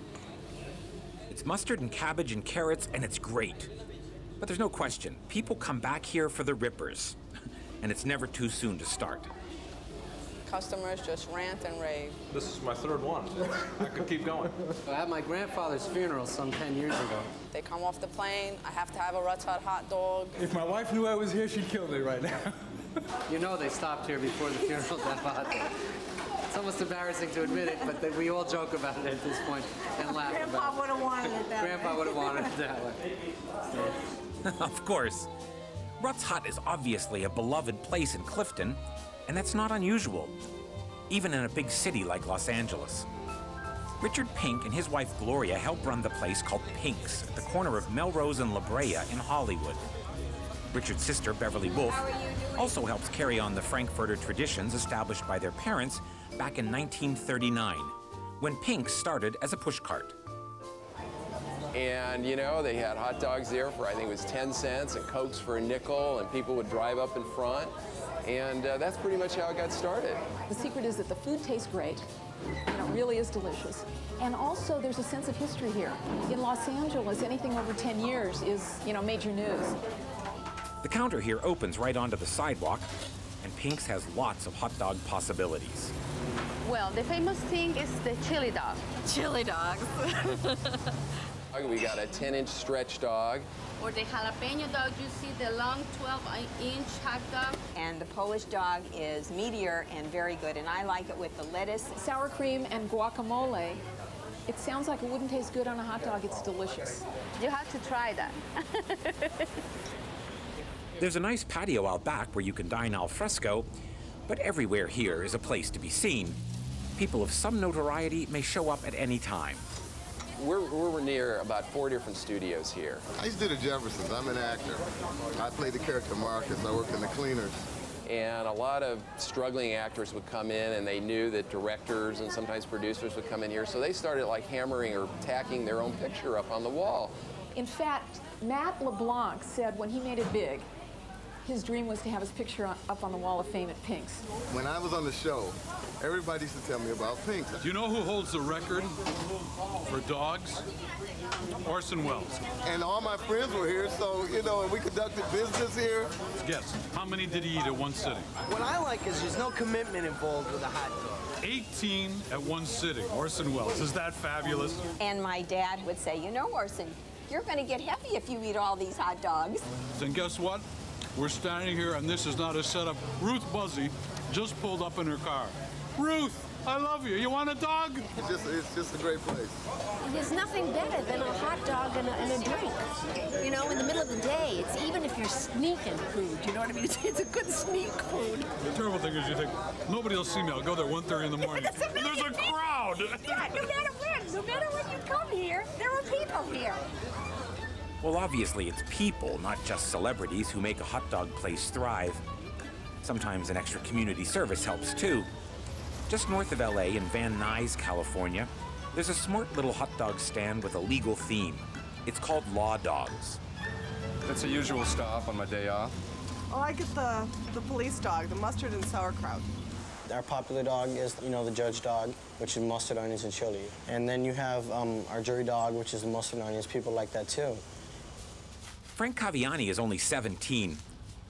Speaker 1: It's mustard and cabbage and carrots, and it's great. But there's no question, people come back here for the rippers. (laughs) And it's never too soon to start.
Speaker 58: Customers just rant and rave.
Speaker 45: This is my third one. I could keep going.
Speaker 54: I had my grandfather's funeral some 10 years ago.
Speaker 58: They come off the plane, I have to have a Rutt's Hut hot dog.
Speaker 51: if my wife knew I was here, she'd kill me right now. (laughs)
Speaker 54: You know they stopped here before the funeral to have a hot dog. It's almost embarrassing to admit it, but we all joke about it at this point and laugh
Speaker 52: Grandpa
Speaker 54: about it.
Speaker 52: would have wanted it that
Speaker 54: Grandpa
Speaker 52: way.
Speaker 54: would have wanted it that way. (laughs)
Speaker 1: of course. Rutt's Hut is obviously a beloved place in Clifton, and that's not unusual, even in a big city like Los Angeles. Richard Pink and his wife Gloria help run the place called Pink's at the corner of Melrose and La Brea in Hollywood. Richard's sister, Beverly Wolf, also helps carry on the Frankfurter traditions established by their parents back in 1939, when Pink's started as a pushcart.
Speaker 59: And, you know, they had hot dogs there for, I think it was 10 cents, and Cokes for a nickel, and people would drive up in front. And uh, that's pretty much how it got started.
Speaker 60: The secret is that the food tastes great,
Speaker 61: You know, really is delicious. And also, there's a sense of history here. In Los Angeles, anything over 10 years is, you know, major news.
Speaker 1: The counter here opens right onto the sidewalk, and Pink's has lots of hot dog possibilities.
Speaker 62: Well, the famous thing is the chili dog.
Speaker 63: Chili dogs. (laughs)
Speaker 59: We got a 10-inch stretch dog.
Speaker 62: Or the jalapeno dog, you see the long 12-inch hot dog.
Speaker 64: And the Polish dog is meatier and very good, and I like it with the lettuce.
Speaker 61: Sour cream and guacamole. It sounds like it wouldn't taste good on a hot dog. It's delicious.
Speaker 62: You have to try that. (laughs)
Speaker 1: There's a nice patio out back where you can dine al fresco, but everywhere here is a place to be seen. People of some notoriety may show up at any time.
Speaker 59: We're, we're near about four different studios here.
Speaker 65: I used to do the Jeffersons. I'm an actor. I played the character Marcus. I worked in the cleaners.
Speaker 59: And a lot of struggling actors would come in and they knew that directors and sometimes producers would come in here. So they started like hammering or tacking their own picture up on the wall.
Speaker 61: In fact, Matt LeBlanc said when he made it big, his dream was to have his picture on, up on the wall of fame at Pink's.
Speaker 65: When I was on the show, everybody used to tell me about Pink's.
Speaker 66: Do you know who holds the record for dogs? Orson Welles.
Speaker 65: And all my friends were here, so, you know, and we conducted business here.
Speaker 66: Guess, how many did he eat at one sitting?
Speaker 67: What I like is there's no commitment involved with a hot dog.
Speaker 66: 18 at one sitting. Orson Welles. Is that fabulous?
Speaker 64: And my dad would say, you know, Orson, you're going to get heavy if you eat all these hot dogs.
Speaker 66: And guess what? We're standing here, and this is not a setup. Ruth Buzzi just pulled up in her car. Ruth, I love you. You want a dog?
Speaker 65: It's just, it's just a great place.
Speaker 43: There's nothing better than a hot dog and a, and a drink. You know, in the middle of the day, it's even if you're sneaking food, you know what I mean? (laughs) It's, it's a good sneak food.
Speaker 66: The terrible thing is you think, nobody will see me. I'll go there 1.30 in the (laughs) morning. and there's a crowd.
Speaker 43: Yeah, no matter when, no matter when you come here, there are people here.
Speaker 1: Well, obviously, it's people, not just celebrities, who make a hot dog place thrive. Sometimes an extra community service helps too. Just north of LA in Van Nuys, California, there's a smart little hot dog stand with a legal theme. It's called Law Dogs.
Speaker 18: That's a usual stop on my day off.
Speaker 68: Oh, I get the, the police dog, the mustard and sauerkraut.
Speaker 56: Our popular dog is, you know, the judge dog, which is mustard, onions, and chili. And then you have um, our jury dog, which is the mustard and onions. People like that too.
Speaker 1: Frank Caviani is only 17.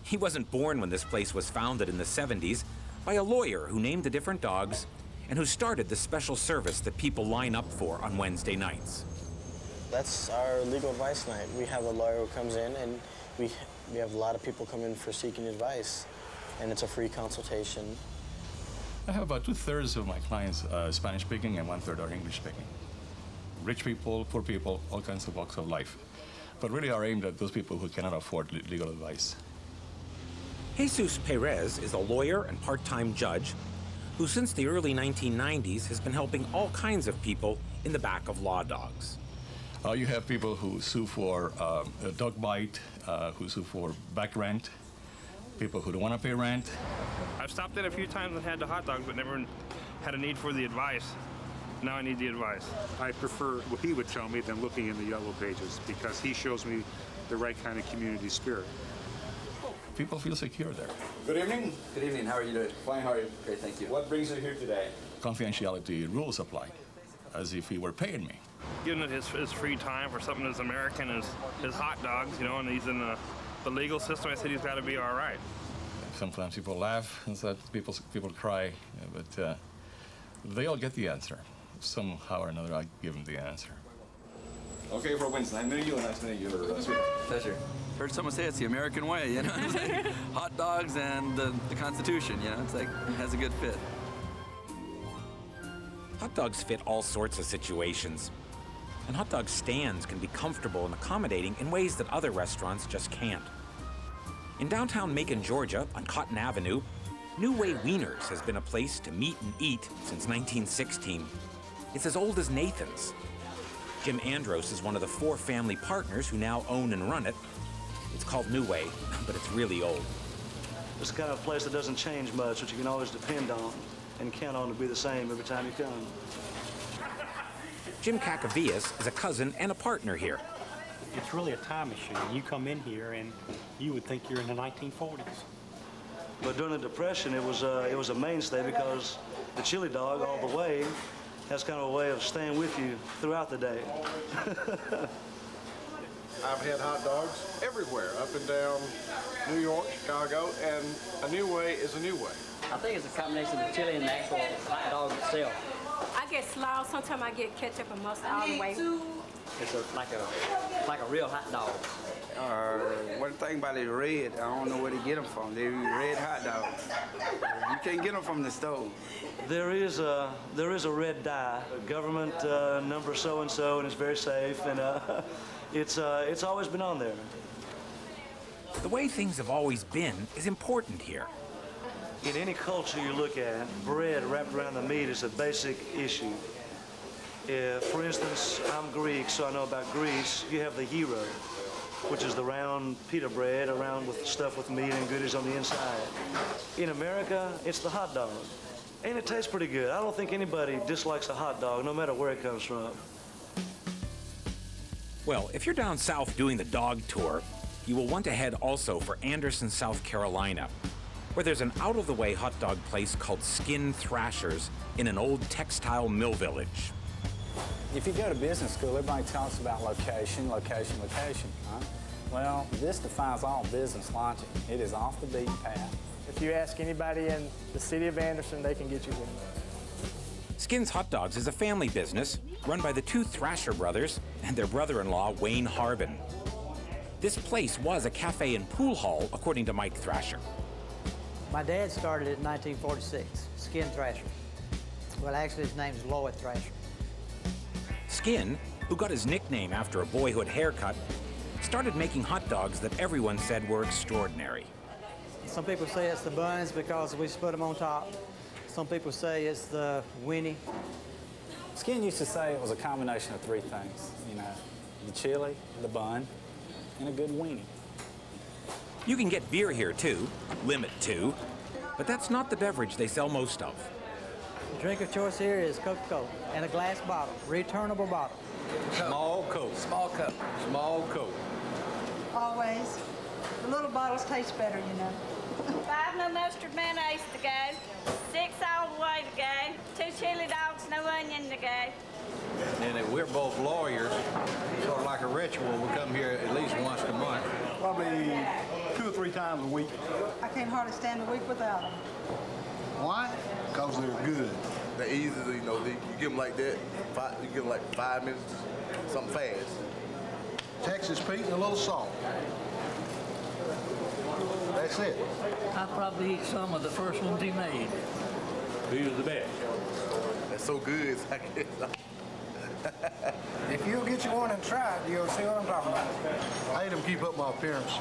Speaker 1: He wasn't born when this place was founded in the 70s by a lawyer who named the different dogs and who started the special service that people line up for on Wednesday nights.
Speaker 56: That's our legal advice night. We have a lawyer who comes in, and we, we have a lot of people come in for seeking advice. And it's a free consultation.
Speaker 69: I have about two thirds of my clients uh, Spanish speaking and one third are English speaking. Rich people, poor people, all kinds of walks of life. But really are aimed at those people who cannot afford legal advice.
Speaker 1: Jesus Perez is a lawyer and part time judge who, since the early 1990s, has been helping all kinds of people in the back of law dogs.
Speaker 69: Uh, you have people who sue for uh, a dog bite, uh, who sue for back rent, people who don't want to pay rent.
Speaker 70: I've stopped in a few times and had the hot dogs, but never had a need for the advice. Now I need the advice.
Speaker 71: I prefer what he would tell me than looking in the yellow pages because he shows me the right kind of community spirit.
Speaker 69: People feel secure there.
Speaker 72: Good evening. Good evening. How are you doing? Fine. How are you? Great. Thank you. What brings you here today?
Speaker 69: Confidentiality rules apply, as if he were paying me.
Speaker 70: Giving it his, his free time for something as American as his hot dogs, you know, and he's in the, the legal system. I said he's got to be all right.
Speaker 69: Sometimes people laugh, and so people people cry, but uh, they all get the answer. Somehow or another, I give him the answer.
Speaker 72: Okay, for Winston, I meeting you, and nice meeting you, uh, sweetie.
Speaker 23: Pleasure. Heard someone say it's the American way, you know? It's like (laughs) hot dogs and the, the Constitution, you know? It's like, it has a good fit.
Speaker 1: Hot dogs fit all sorts of situations. And hot dog stands can be comfortable and accommodating in ways that other restaurants just can't. In downtown Macon, Georgia, on Cotton Avenue, Nu-Way Weiners has been a place to meet and eat since 1916. It's as old as Nathan's. Jim Andros is one of the four family partners who now own and run it. It's called Nu-Way, (laughs) but it's really old.
Speaker 73: It's the kind of place that doesn't change much, which you can always depend on and count on to be the same every time you come.
Speaker 1: Jim Cacavias is a cousin and a partner here.
Speaker 74: It's really a time machine. You come in here and you would think you're in the 1940s.
Speaker 73: But during the Depression, it was uh, it was a mainstay because The chili dog all the way has kind of a way of staying with you throughout the day. (laughs)
Speaker 75: I've had hot dogs everywhere, up and down New York, Chicago, and a new way is a new way.
Speaker 76: I think it's a combination of the chili and the actual hot dog itself.
Speaker 77: I get slaw. Sometimes I get ketchup and mustard all the way.
Speaker 76: It's a, like a like a real hot dog.
Speaker 78: Uh, one thing about it, red, I don't know where to get them from. They're red hot dogs. You can't get them from the stove.
Speaker 73: There is a there is a red dye, a government uh, number so and so, and it's very safe, and uh, (laughs) it's uh, it's always been on there.
Speaker 1: The way things have always been is important here.
Speaker 73: In any culture you look at, bread wrapped around the meat is a basic issue. If, for instance, I'm Greek, so I know about Greece. You have the hero, which is the round pita bread around with stuff with meat and goodies on the inside. In America, it's the hot dog. And it tastes pretty good. I don't think anybody dislikes a hot dog, no matter where it comes from.
Speaker 1: Well, if you're down south doing the dog tour, you will want to head also for Anderson, South Carolina, where there's an out of the way hot dog place called Skin Thrashers in an old textile mill village.
Speaker 79: If you go to business school, everybody talks about location, location, location. Huh? Well, this defines all business logic. It is off the beaten path.
Speaker 80: If you ask anybody in the city of Anderson, they can get you there.
Speaker 1: Skins Hot Dogs is a family business run by the two Thrasher brothers and their brother in law, Wayne Harbin. This place was a cafe and pool hall, according to Mike Thrasher.
Speaker 76: My dad started it in 1946, Skin Thrasher. Well, actually, his name's Lloyd Thrasher.
Speaker 1: Skin, who got his nickname after a boyhood haircut, started making hot dogs that everyone said were extraordinary.
Speaker 76: Some people say it's the buns because we just put them on top. Some people say it's the weenie.
Speaker 79: Skin used to say it was a combination of three things, you know, the chili, the bun, and a good weenie.
Speaker 1: You can get beer here too, limit two, but that's not the beverage they sell most of.
Speaker 76: The drink of choice here is Coca-Cola in a glass bottle, returnable bottle.
Speaker 79: Small Coke.
Speaker 76: Small cup.
Speaker 79: Small Coke.
Speaker 68: Always. The little bottles taste better, you know.
Speaker 77: Five no mustard mayonnaise to go. Six all the way to go. Two chili dogs, no onion to go.
Speaker 79: And if we're both lawyers, sort of like a ritual, we come here at least once a month.
Speaker 68: Probably two or three times a week. I can't hardly stand a week without them.
Speaker 81: Why? Because they're good. They're easy, to, you know, they, you give them like that, five, you give them like five minutes, something fast.
Speaker 68: Texas Pete and a little salt.
Speaker 81: That's it.
Speaker 82: I probably eat some of the first ones he made.
Speaker 79: These are the best.
Speaker 81: That's so good. (laughs) I can't.
Speaker 68: If you'll get you one and try it, you'll see what I'm talking about. I hate them keep up my appearance.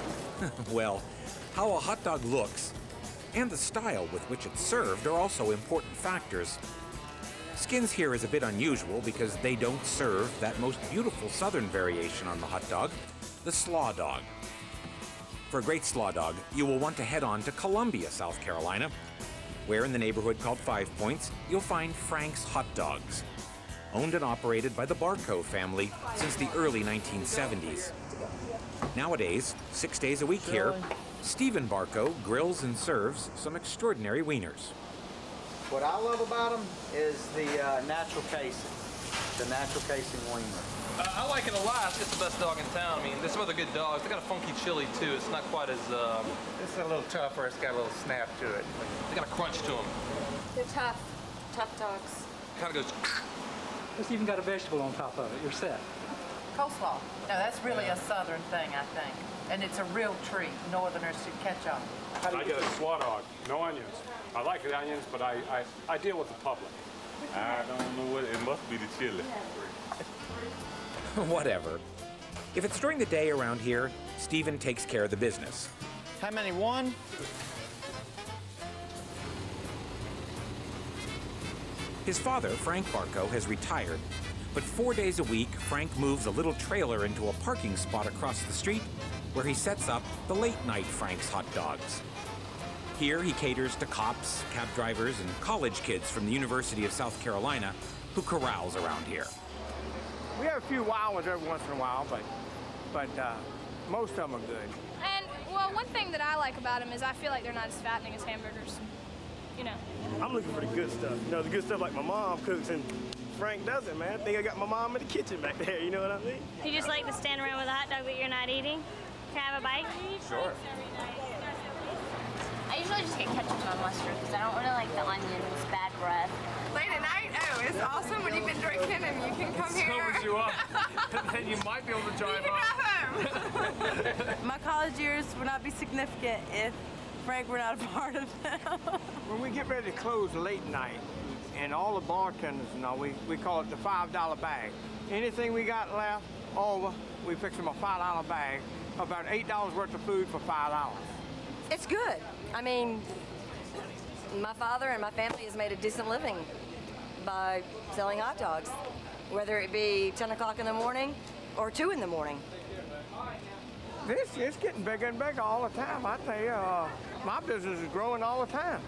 Speaker 68: (laughs)
Speaker 1: well, how a hot dog looks and the style with which it's served are also important factors. Skins here is a bit unusual because they don't serve that most beautiful southern variation on the hot dog, the slaw dog. For a great slaw dog, you will want to head on to Columbia, South Carolina, where in the neighborhood called Five Points, you'll find Frank's Hot Dogs, owned and operated by the Barco family since the early 1970s. Nowadays, six days a week here, Stephen Barco grills and serves some extraordinary wieners.
Speaker 76: What I love about them is the uh, natural casing, the natural casing wiener.
Speaker 83: Uh, I like it a lot. It's the best dog in town. I mean, there's some other good dogs. They got a funky chili too. It's not quite as. Um,
Speaker 79: it's a little tougher. It's got a little snap to it.
Speaker 83: They got a crunch to them.
Speaker 77: They're tough, tough dogs.
Speaker 83: Kind of goes.
Speaker 82: It's even got a vegetable on top of it. You're set.
Speaker 84: Coleslaw. Now that's really a southern thing, I think. And it's a real treat. Northerners should catch on.
Speaker 32: I get a slaw dog, no onions. I like the onions, but I, I, I deal with the public.
Speaker 83: I don't know what, it must be the chili. (laughs)
Speaker 1: Whatever. If it's during the day around here, Stephen takes care of the business.
Speaker 76: How many? One?
Speaker 1: His father, Frank Barco, has retired, but four days a week, Frank moves a little trailer into a parking spot across the street where he sets up the late night Frank's Hot Dogs. Here, he caters to cops, cab drivers, and college kids from the University of South Carolina who carouse around here.
Speaker 32: We have a few wild ones every once in a while, but but uh, most of them are good.
Speaker 85: And well, one thing that I like about them is I feel like they're not as fattening as hamburgers.
Speaker 29: you know.
Speaker 86: I'm looking for the good stuff. You know, the good stuff like my mom cooks and Frank doesn't, man. I think I got my mom in the kitchen back there, you know what I mean?
Speaker 29: You just like to stand around with a hot dog that you're not eating? Can I have a bite?
Speaker 86: Sure.
Speaker 87: I usually just get ketchup and mustard because I don't really like the onions, bad breath.
Speaker 88: Late at night? Oh, it's awesome when you've been drinking and you can come here.
Speaker 86: Sobers you up. Uh, (laughs) (laughs) then you might be able to drive off. (laughs)
Speaker 68: My college years would not be significant if Frank were not a part of them.
Speaker 86: When we get ready to close late night, and all the bartenders and all, we, we call it the $5 bag. Anything we got left over, we fix them a $5 bag, about $8 worth of food for $5.
Speaker 59: It's good. I mean, my father and my family has made a decent living by selling hot dogs, whether it be 10 o'clock in the morning or 2 in the morning.
Speaker 86: This is getting bigger and bigger all the time. I tell you, uh, my business is growing all the time.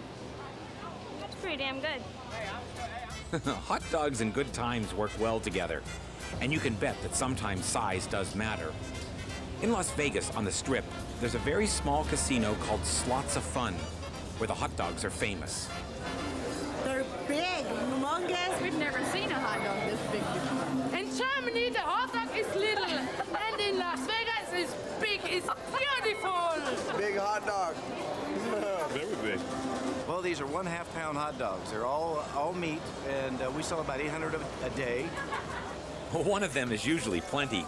Speaker 29: That's pretty damn good. (laughs)
Speaker 1: Hot dogs and good times work well together. And you can bet that sometimes size does matter. In Las Vegas on the Strip, there's a very small casino called Slots-A-Fun, where the hot dogs are famous.
Speaker 68: They're big, humongous.
Speaker 89: We've never seen a hot dog this big before.
Speaker 90: In Germany, the hot dog is little, and in Las Vegas, it's big. It's beautiful.
Speaker 7: Big hot dog. (laughs)
Speaker 91: Very big. Well, these are one half pound hot dogs. They're all all meat, and uh, we sell about 800 a, a day.
Speaker 1: One of them is usually plenty.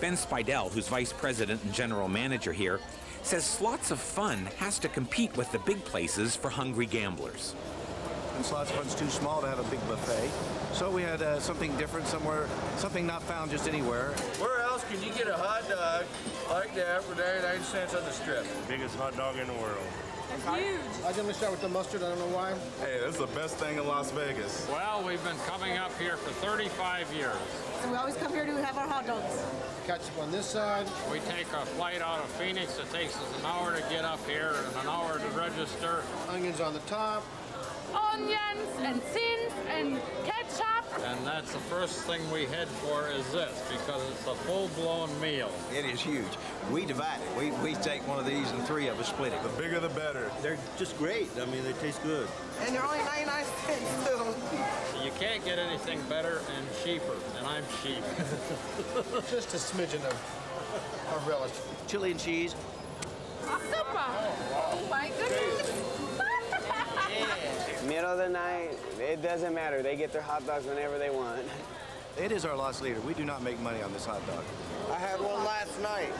Speaker 1: Ben Spidell, who's vice president and general manager here, says Slots-A-Fun has to compete with the big places for hungry gamblers.
Speaker 91: And Slots-A-Fun's too small to have a big buffet, so we had uh, something different somewhere, something not found just anywhere.
Speaker 46: Where else can you get a hot dog like that for 99 cents on the strip?
Speaker 86: Biggest hot dog in the world.
Speaker 68: It's huge.
Speaker 46: I generally start with the mustard. I don't know why.
Speaker 91: Hey, that's the best thing in Las Vegas.
Speaker 92: Well, we've been coming up here for 35 years.
Speaker 68: And we always come here to have our hot dogs.
Speaker 46: Ketchup on this side.
Speaker 92: We take a flight out of Phoenix. It takes us an hour to get up here and an hour to register.
Speaker 46: Onions on the top.
Speaker 90: Onions and sins and ketchup.
Speaker 92: And that's the first thing we head for is this because it's a full-blown meal.
Speaker 91: It is huge. We divide it. We, we take one of these and three of us split it. The bigger the better.
Speaker 7: They're just great. I mean, they taste good.
Speaker 68: And they're only 99 cents too.
Speaker 92: You can't get anything better and cheaper, and I'm cheap. (laughs)
Speaker 46: Just a smidgen of, of relish.
Speaker 91: Chili and cheese.
Speaker 90: Ah, super. Oh, oh my goodness. (laughs)
Speaker 85: Middle of the night, it doesn't matter. They get their hot dogs whenever they want.
Speaker 91: It is our loss leader. We do not make money on this hot dog.
Speaker 7: I had one last night.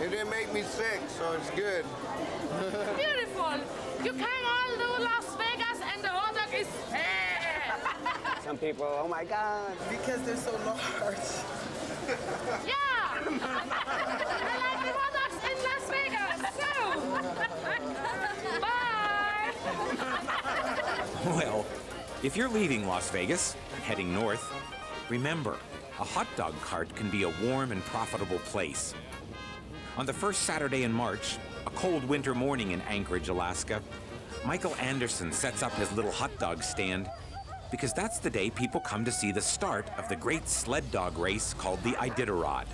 Speaker 7: It didn't make me sick, so it's good. (laughs)
Speaker 90: Beautiful. You came all to Las Vegas and the hot dog is bad.
Speaker 85: Some people, oh my God.
Speaker 68: Because they're so large. (laughs)
Speaker 90: Yeah. I like the hot dogs in Las Vegas too. (laughs) Bye.
Speaker 1: Well, if you're leaving Las Vegas, and heading north, remember, a hot dog cart can be a warm and profitable place. On the first Saturday in March, a cold winter morning in Anchorage, Alaska, Michael Anderson sets up his little hot dog stand because that's the day people come to see the start of the great sled dog race called the Iditarod.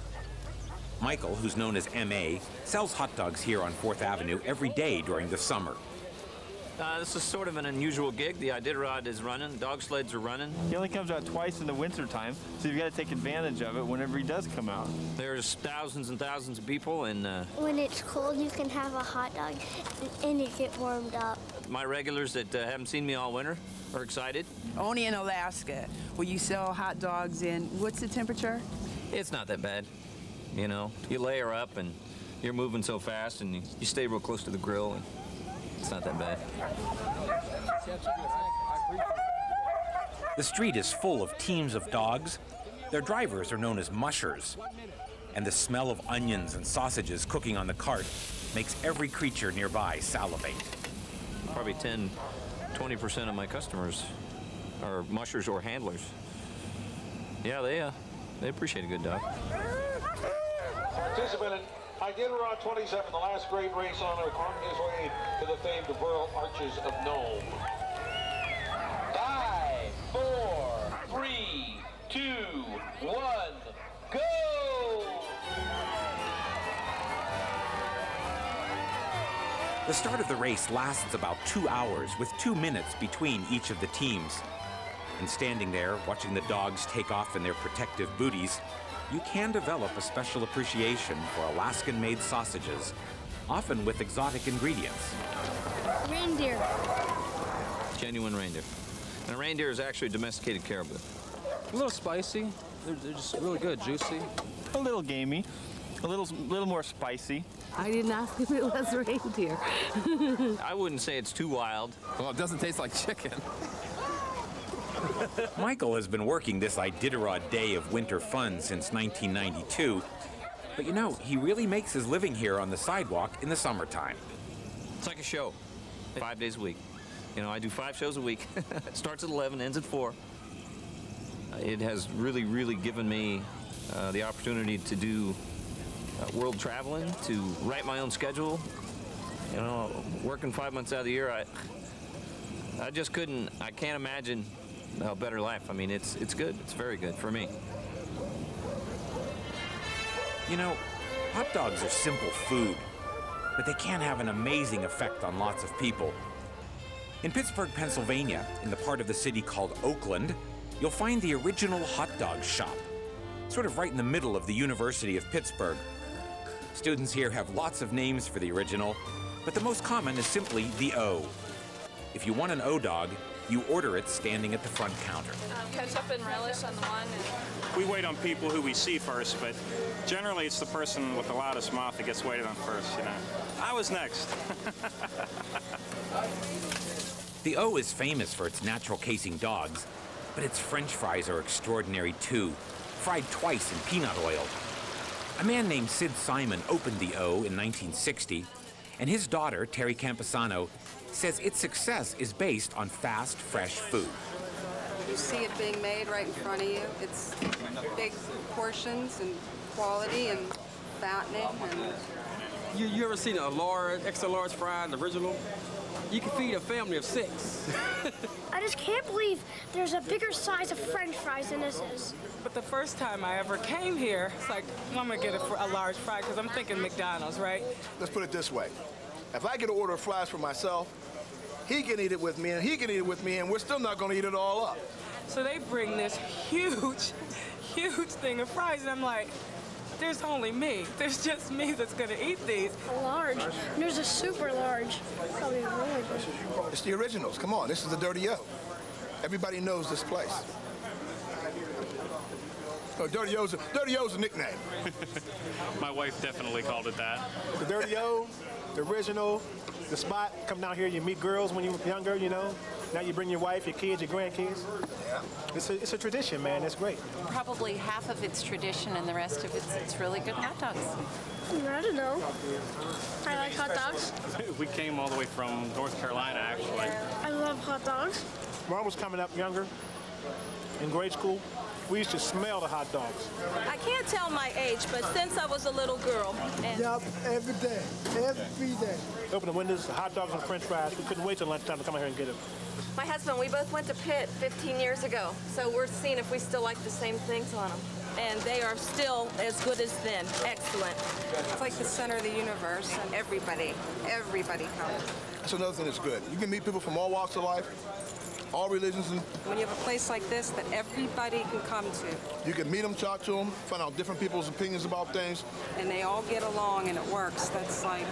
Speaker 1: Michael, who's known as MA, sells hot dogs here on 4th Avenue every day during the summer.
Speaker 93: Uh, this is sort of an unusual gig. The Iditarod is running, dog sleds are running.
Speaker 94: He only comes out twice in the winter time, so you've got to take advantage of it whenever he does come out.
Speaker 93: There's thousands and thousands of people, and uh,
Speaker 21: When it's cold, you can have a hot dog and you get warmed up.
Speaker 93: my regulars that uh, haven't seen me all winter are excited.
Speaker 68: Only in Alaska, where you sell hot dogs in, what's the temperature?
Speaker 93: It's not that bad. You know, you layer up and you're moving so fast and you, you stay real close to the grill and it's not that bad.
Speaker 1: The street is full of teams of dogs. Their drivers are known as mushers. And the smell of onions and sausages cooking on the cart makes every creature nearby salivate.
Speaker 93: Probably 10, 20% of my customers are mushers or handlers. Yeah, they uh, they appreciate a good dog.
Speaker 69: Participant in Iditarod 27, the last great race on earth, on his way to the famed Burled Arches of Nome. Five, four, three, two, one, go!
Speaker 1: The start of the race lasts about two hours, with two minutes between each of the teams. And standing there, watching the dogs take off in their protective booties, you can develop a special appreciation for Alaskan made sausages, often with exotic ingredients.
Speaker 95: Reindeer.
Speaker 93: Genuine reindeer. And a reindeer is actually a domesticated caribou.
Speaker 83: A little spicy. They're, they're just really good, juicy.
Speaker 80: A little gamey, a little, little more spicy.
Speaker 90: I didn't ask (laughs) if it was reindeer. (laughs)
Speaker 93: I wouldn't say it's too wild.
Speaker 83: Well, it doesn't taste like chicken. (laughs)
Speaker 1: Michael has been working this Iditarod day of winter fun since 1992. But you know, he really makes his living here on the sidewalk in the summertime.
Speaker 93: It's like a show, five days a week. You know, I do five shows a week. it (laughs) starts at 11, ends at 4. Uh, It has really, really given me uh, the opportunity to do uh, world traveling, to write my own schedule. You know, working five months out of the year, I, I just couldn't, I can't imagine a better life. I mean, it's, it's good. It's very good for me.
Speaker 1: You know, hot dogs are simple food, but they can have an amazing effect on lots of people. In Pittsburgh, Pennsylvania, in the part of the city called Oakland, you'll find the original hot dog shop, sort of right in the middle of the University of Pittsburgh. Students here have lots of names for the original, but the most common is simply the O. If you want an O dog, you order it standing at the front counter.
Speaker 96: Um, ketchup and relish on the one.
Speaker 71: We wait on people who we see first, but generally it's the person with the loudest mouth that gets waited on first, you know. I was next. (laughs)
Speaker 1: The O is famous for its natural casing dogs, but its french fries are extraordinary too, fried twice in peanut oil. A man named Sid Simon opened the O in 1960, and his daughter, Terry Camposano, says its success is based on fast, fresh food.
Speaker 68: You see it being made right in front of you. It's big portions and quality and fattening and
Speaker 97: You, you ever seen a large, extra large fry, the original? You can feed a family of six. (laughs)
Speaker 95: I just can't believe there's a bigger size of french fries than this is.
Speaker 98: But the first time I ever came here, it's like, well, I'm gonna get a, fr- a large fry because I'm thinking McDonald's, right?
Speaker 91: Let's put it this way. If I get an order of fries for myself, he can eat it with me, and he can eat it with me, and we're still not going to eat it all up.
Speaker 98: So they bring this huge, huge thing of fries, and I'm like, there's only me. There's just me that's gonna eat these.
Speaker 95: A large. And there's a super large. Probably really good.
Speaker 91: It's the originals. Come on, this is the Dirty O. Everybody knows this place. Oh, Dirty O's, Dirty O's a nickname. (laughs)
Speaker 71: My wife definitely called it that.
Speaker 94: The Dirty O, the original, the spot. Come down here, you meet girls when you were younger, you know. Now you bring your wife, your kids, your grandkids. Yeah. It's a, it's a tradition, man. It's great.
Speaker 99: Probably half of it's tradition and the rest of it's, it's really good hot dogs.
Speaker 95: I don't know. I like hot dogs. (laughs)
Speaker 71: we came all the way from North Carolina, actually.
Speaker 95: I love hot dogs.
Speaker 94: When I was coming up younger, in grade school, we used to smell the hot dogs.
Speaker 100: I can't tell my age, but since I was a little girl. And
Speaker 94: Yup, every day, every day. Open the windows, the hot dogs and french fries. We couldn't wait till lunchtime to come out here and get them.
Speaker 101: My husband, we both went to Pitt 15 years ago, so we're seeing if we still like the same things on them.
Speaker 100: and they are still as good as then. Excellent.
Speaker 68: It's like the center of the universe, and everybody, everybody comes.
Speaker 91: That's another thing that's good. You can meet people from all walks of life, all religions,
Speaker 68: When you have a place like this that everybody can come to,
Speaker 91: you can meet them, talk to them, find out different people's opinions about things.
Speaker 68: and they all get along and it works, that's like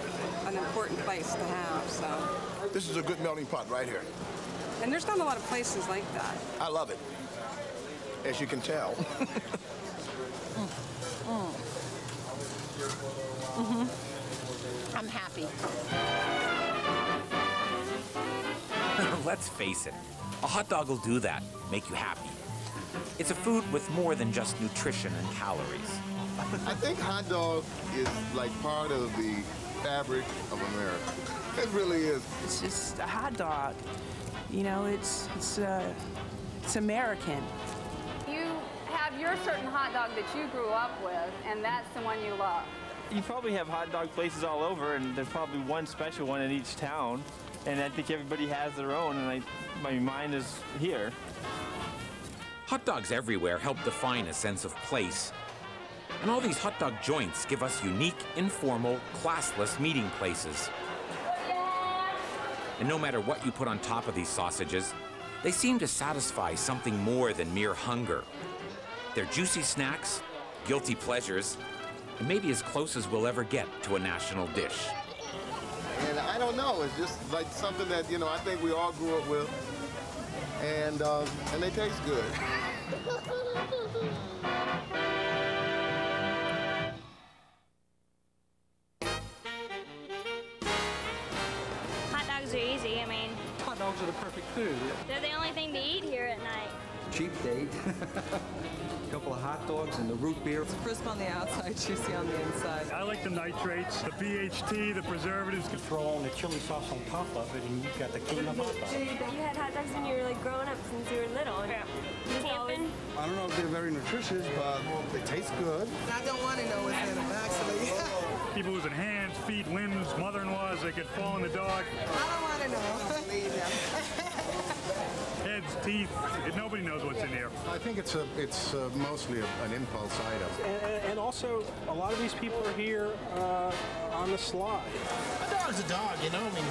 Speaker 68: an important place to have. So,
Speaker 91: This is a good melting pot right here.
Speaker 68: and there's not a lot of places like that.
Speaker 91: I love it, as you can tell. (laughs)
Speaker 99: Mm-hmm. I'm happy. (laughs)
Speaker 1: Let's face it, a hot dog will do that, make you happy. It's a food with more than just nutrition and calories.
Speaker 102: I think hot dog is like part of the fabric of America. It really is.
Speaker 103: It's just a hot dog. You know, it's it's uh, it's American.
Speaker 104: You have your certain hot dog that you grew up with, and that's the one you love.
Speaker 80: You probably have hot dog places all over, and there's probably one special one in each town. And I think everybody has their own, and I, my mind is here.
Speaker 1: Hot dogs everywhere help define a sense of place. And all these hot dog joints give us unique, informal, classless meeting places. And no matter what you put on top of these sausages, they seem to satisfy something more than mere hunger. They're juicy snacks, guilty pleasures, and maybe as close as we'll ever get to a national dish.
Speaker 7: And I don't know, it's just like something that, you know, I think we all grew up with. And, uh, and they taste good.
Speaker 29: Hot dogs are easy. I mean,
Speaker 105: Hot dogs are the perfect food.
Speaker 29: they're the only
Speaker 106: date. A (laughs) couple of hot dogs and the root beer.
Speaker 68: It's crisp on the outside, juicy on the inside.
Speaker 34: I like the nitrates, the BHT, the preservatives. You throw on the chili sauce on top of it, and you've got the king of hot dogs.
Speaker 29: You had hot dogs when you were like growing up since you were little. Yeah. Camping.
Speaker 106: I don't know if they're very nutritious, but they taste good.
Speaker 68: I don't want to know what's in them, actually. (laughs)
Speaker 34: People losing hands, feet, limbs, mother-in-laws, they could fall in the dog.
Speaker 68: I don't want to know. (laughs)
Speaker 34: Heads, teeth, it- nobody knows what's in there.
Speaker 46: I think it's a, it's uh, mostly a, an impulse item.
Speaker 10: And, and- and also, a lot of these people are here uh, on the slide.
Speaker 107: A dog's a dog, you know. I mean,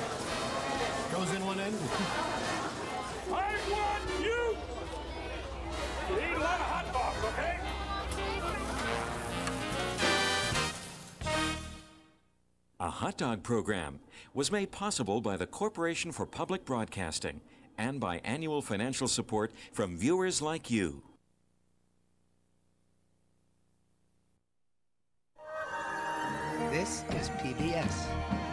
Speaker 107: goes in one end.
Speaker 34: I want you to eat a lot of hot dogs, okay?
Speaker 93: A hot dog program was made possible by the Corporation for Public Broadcasting and by annual financial support from viewers like you.
Speaker 108: This is PBS.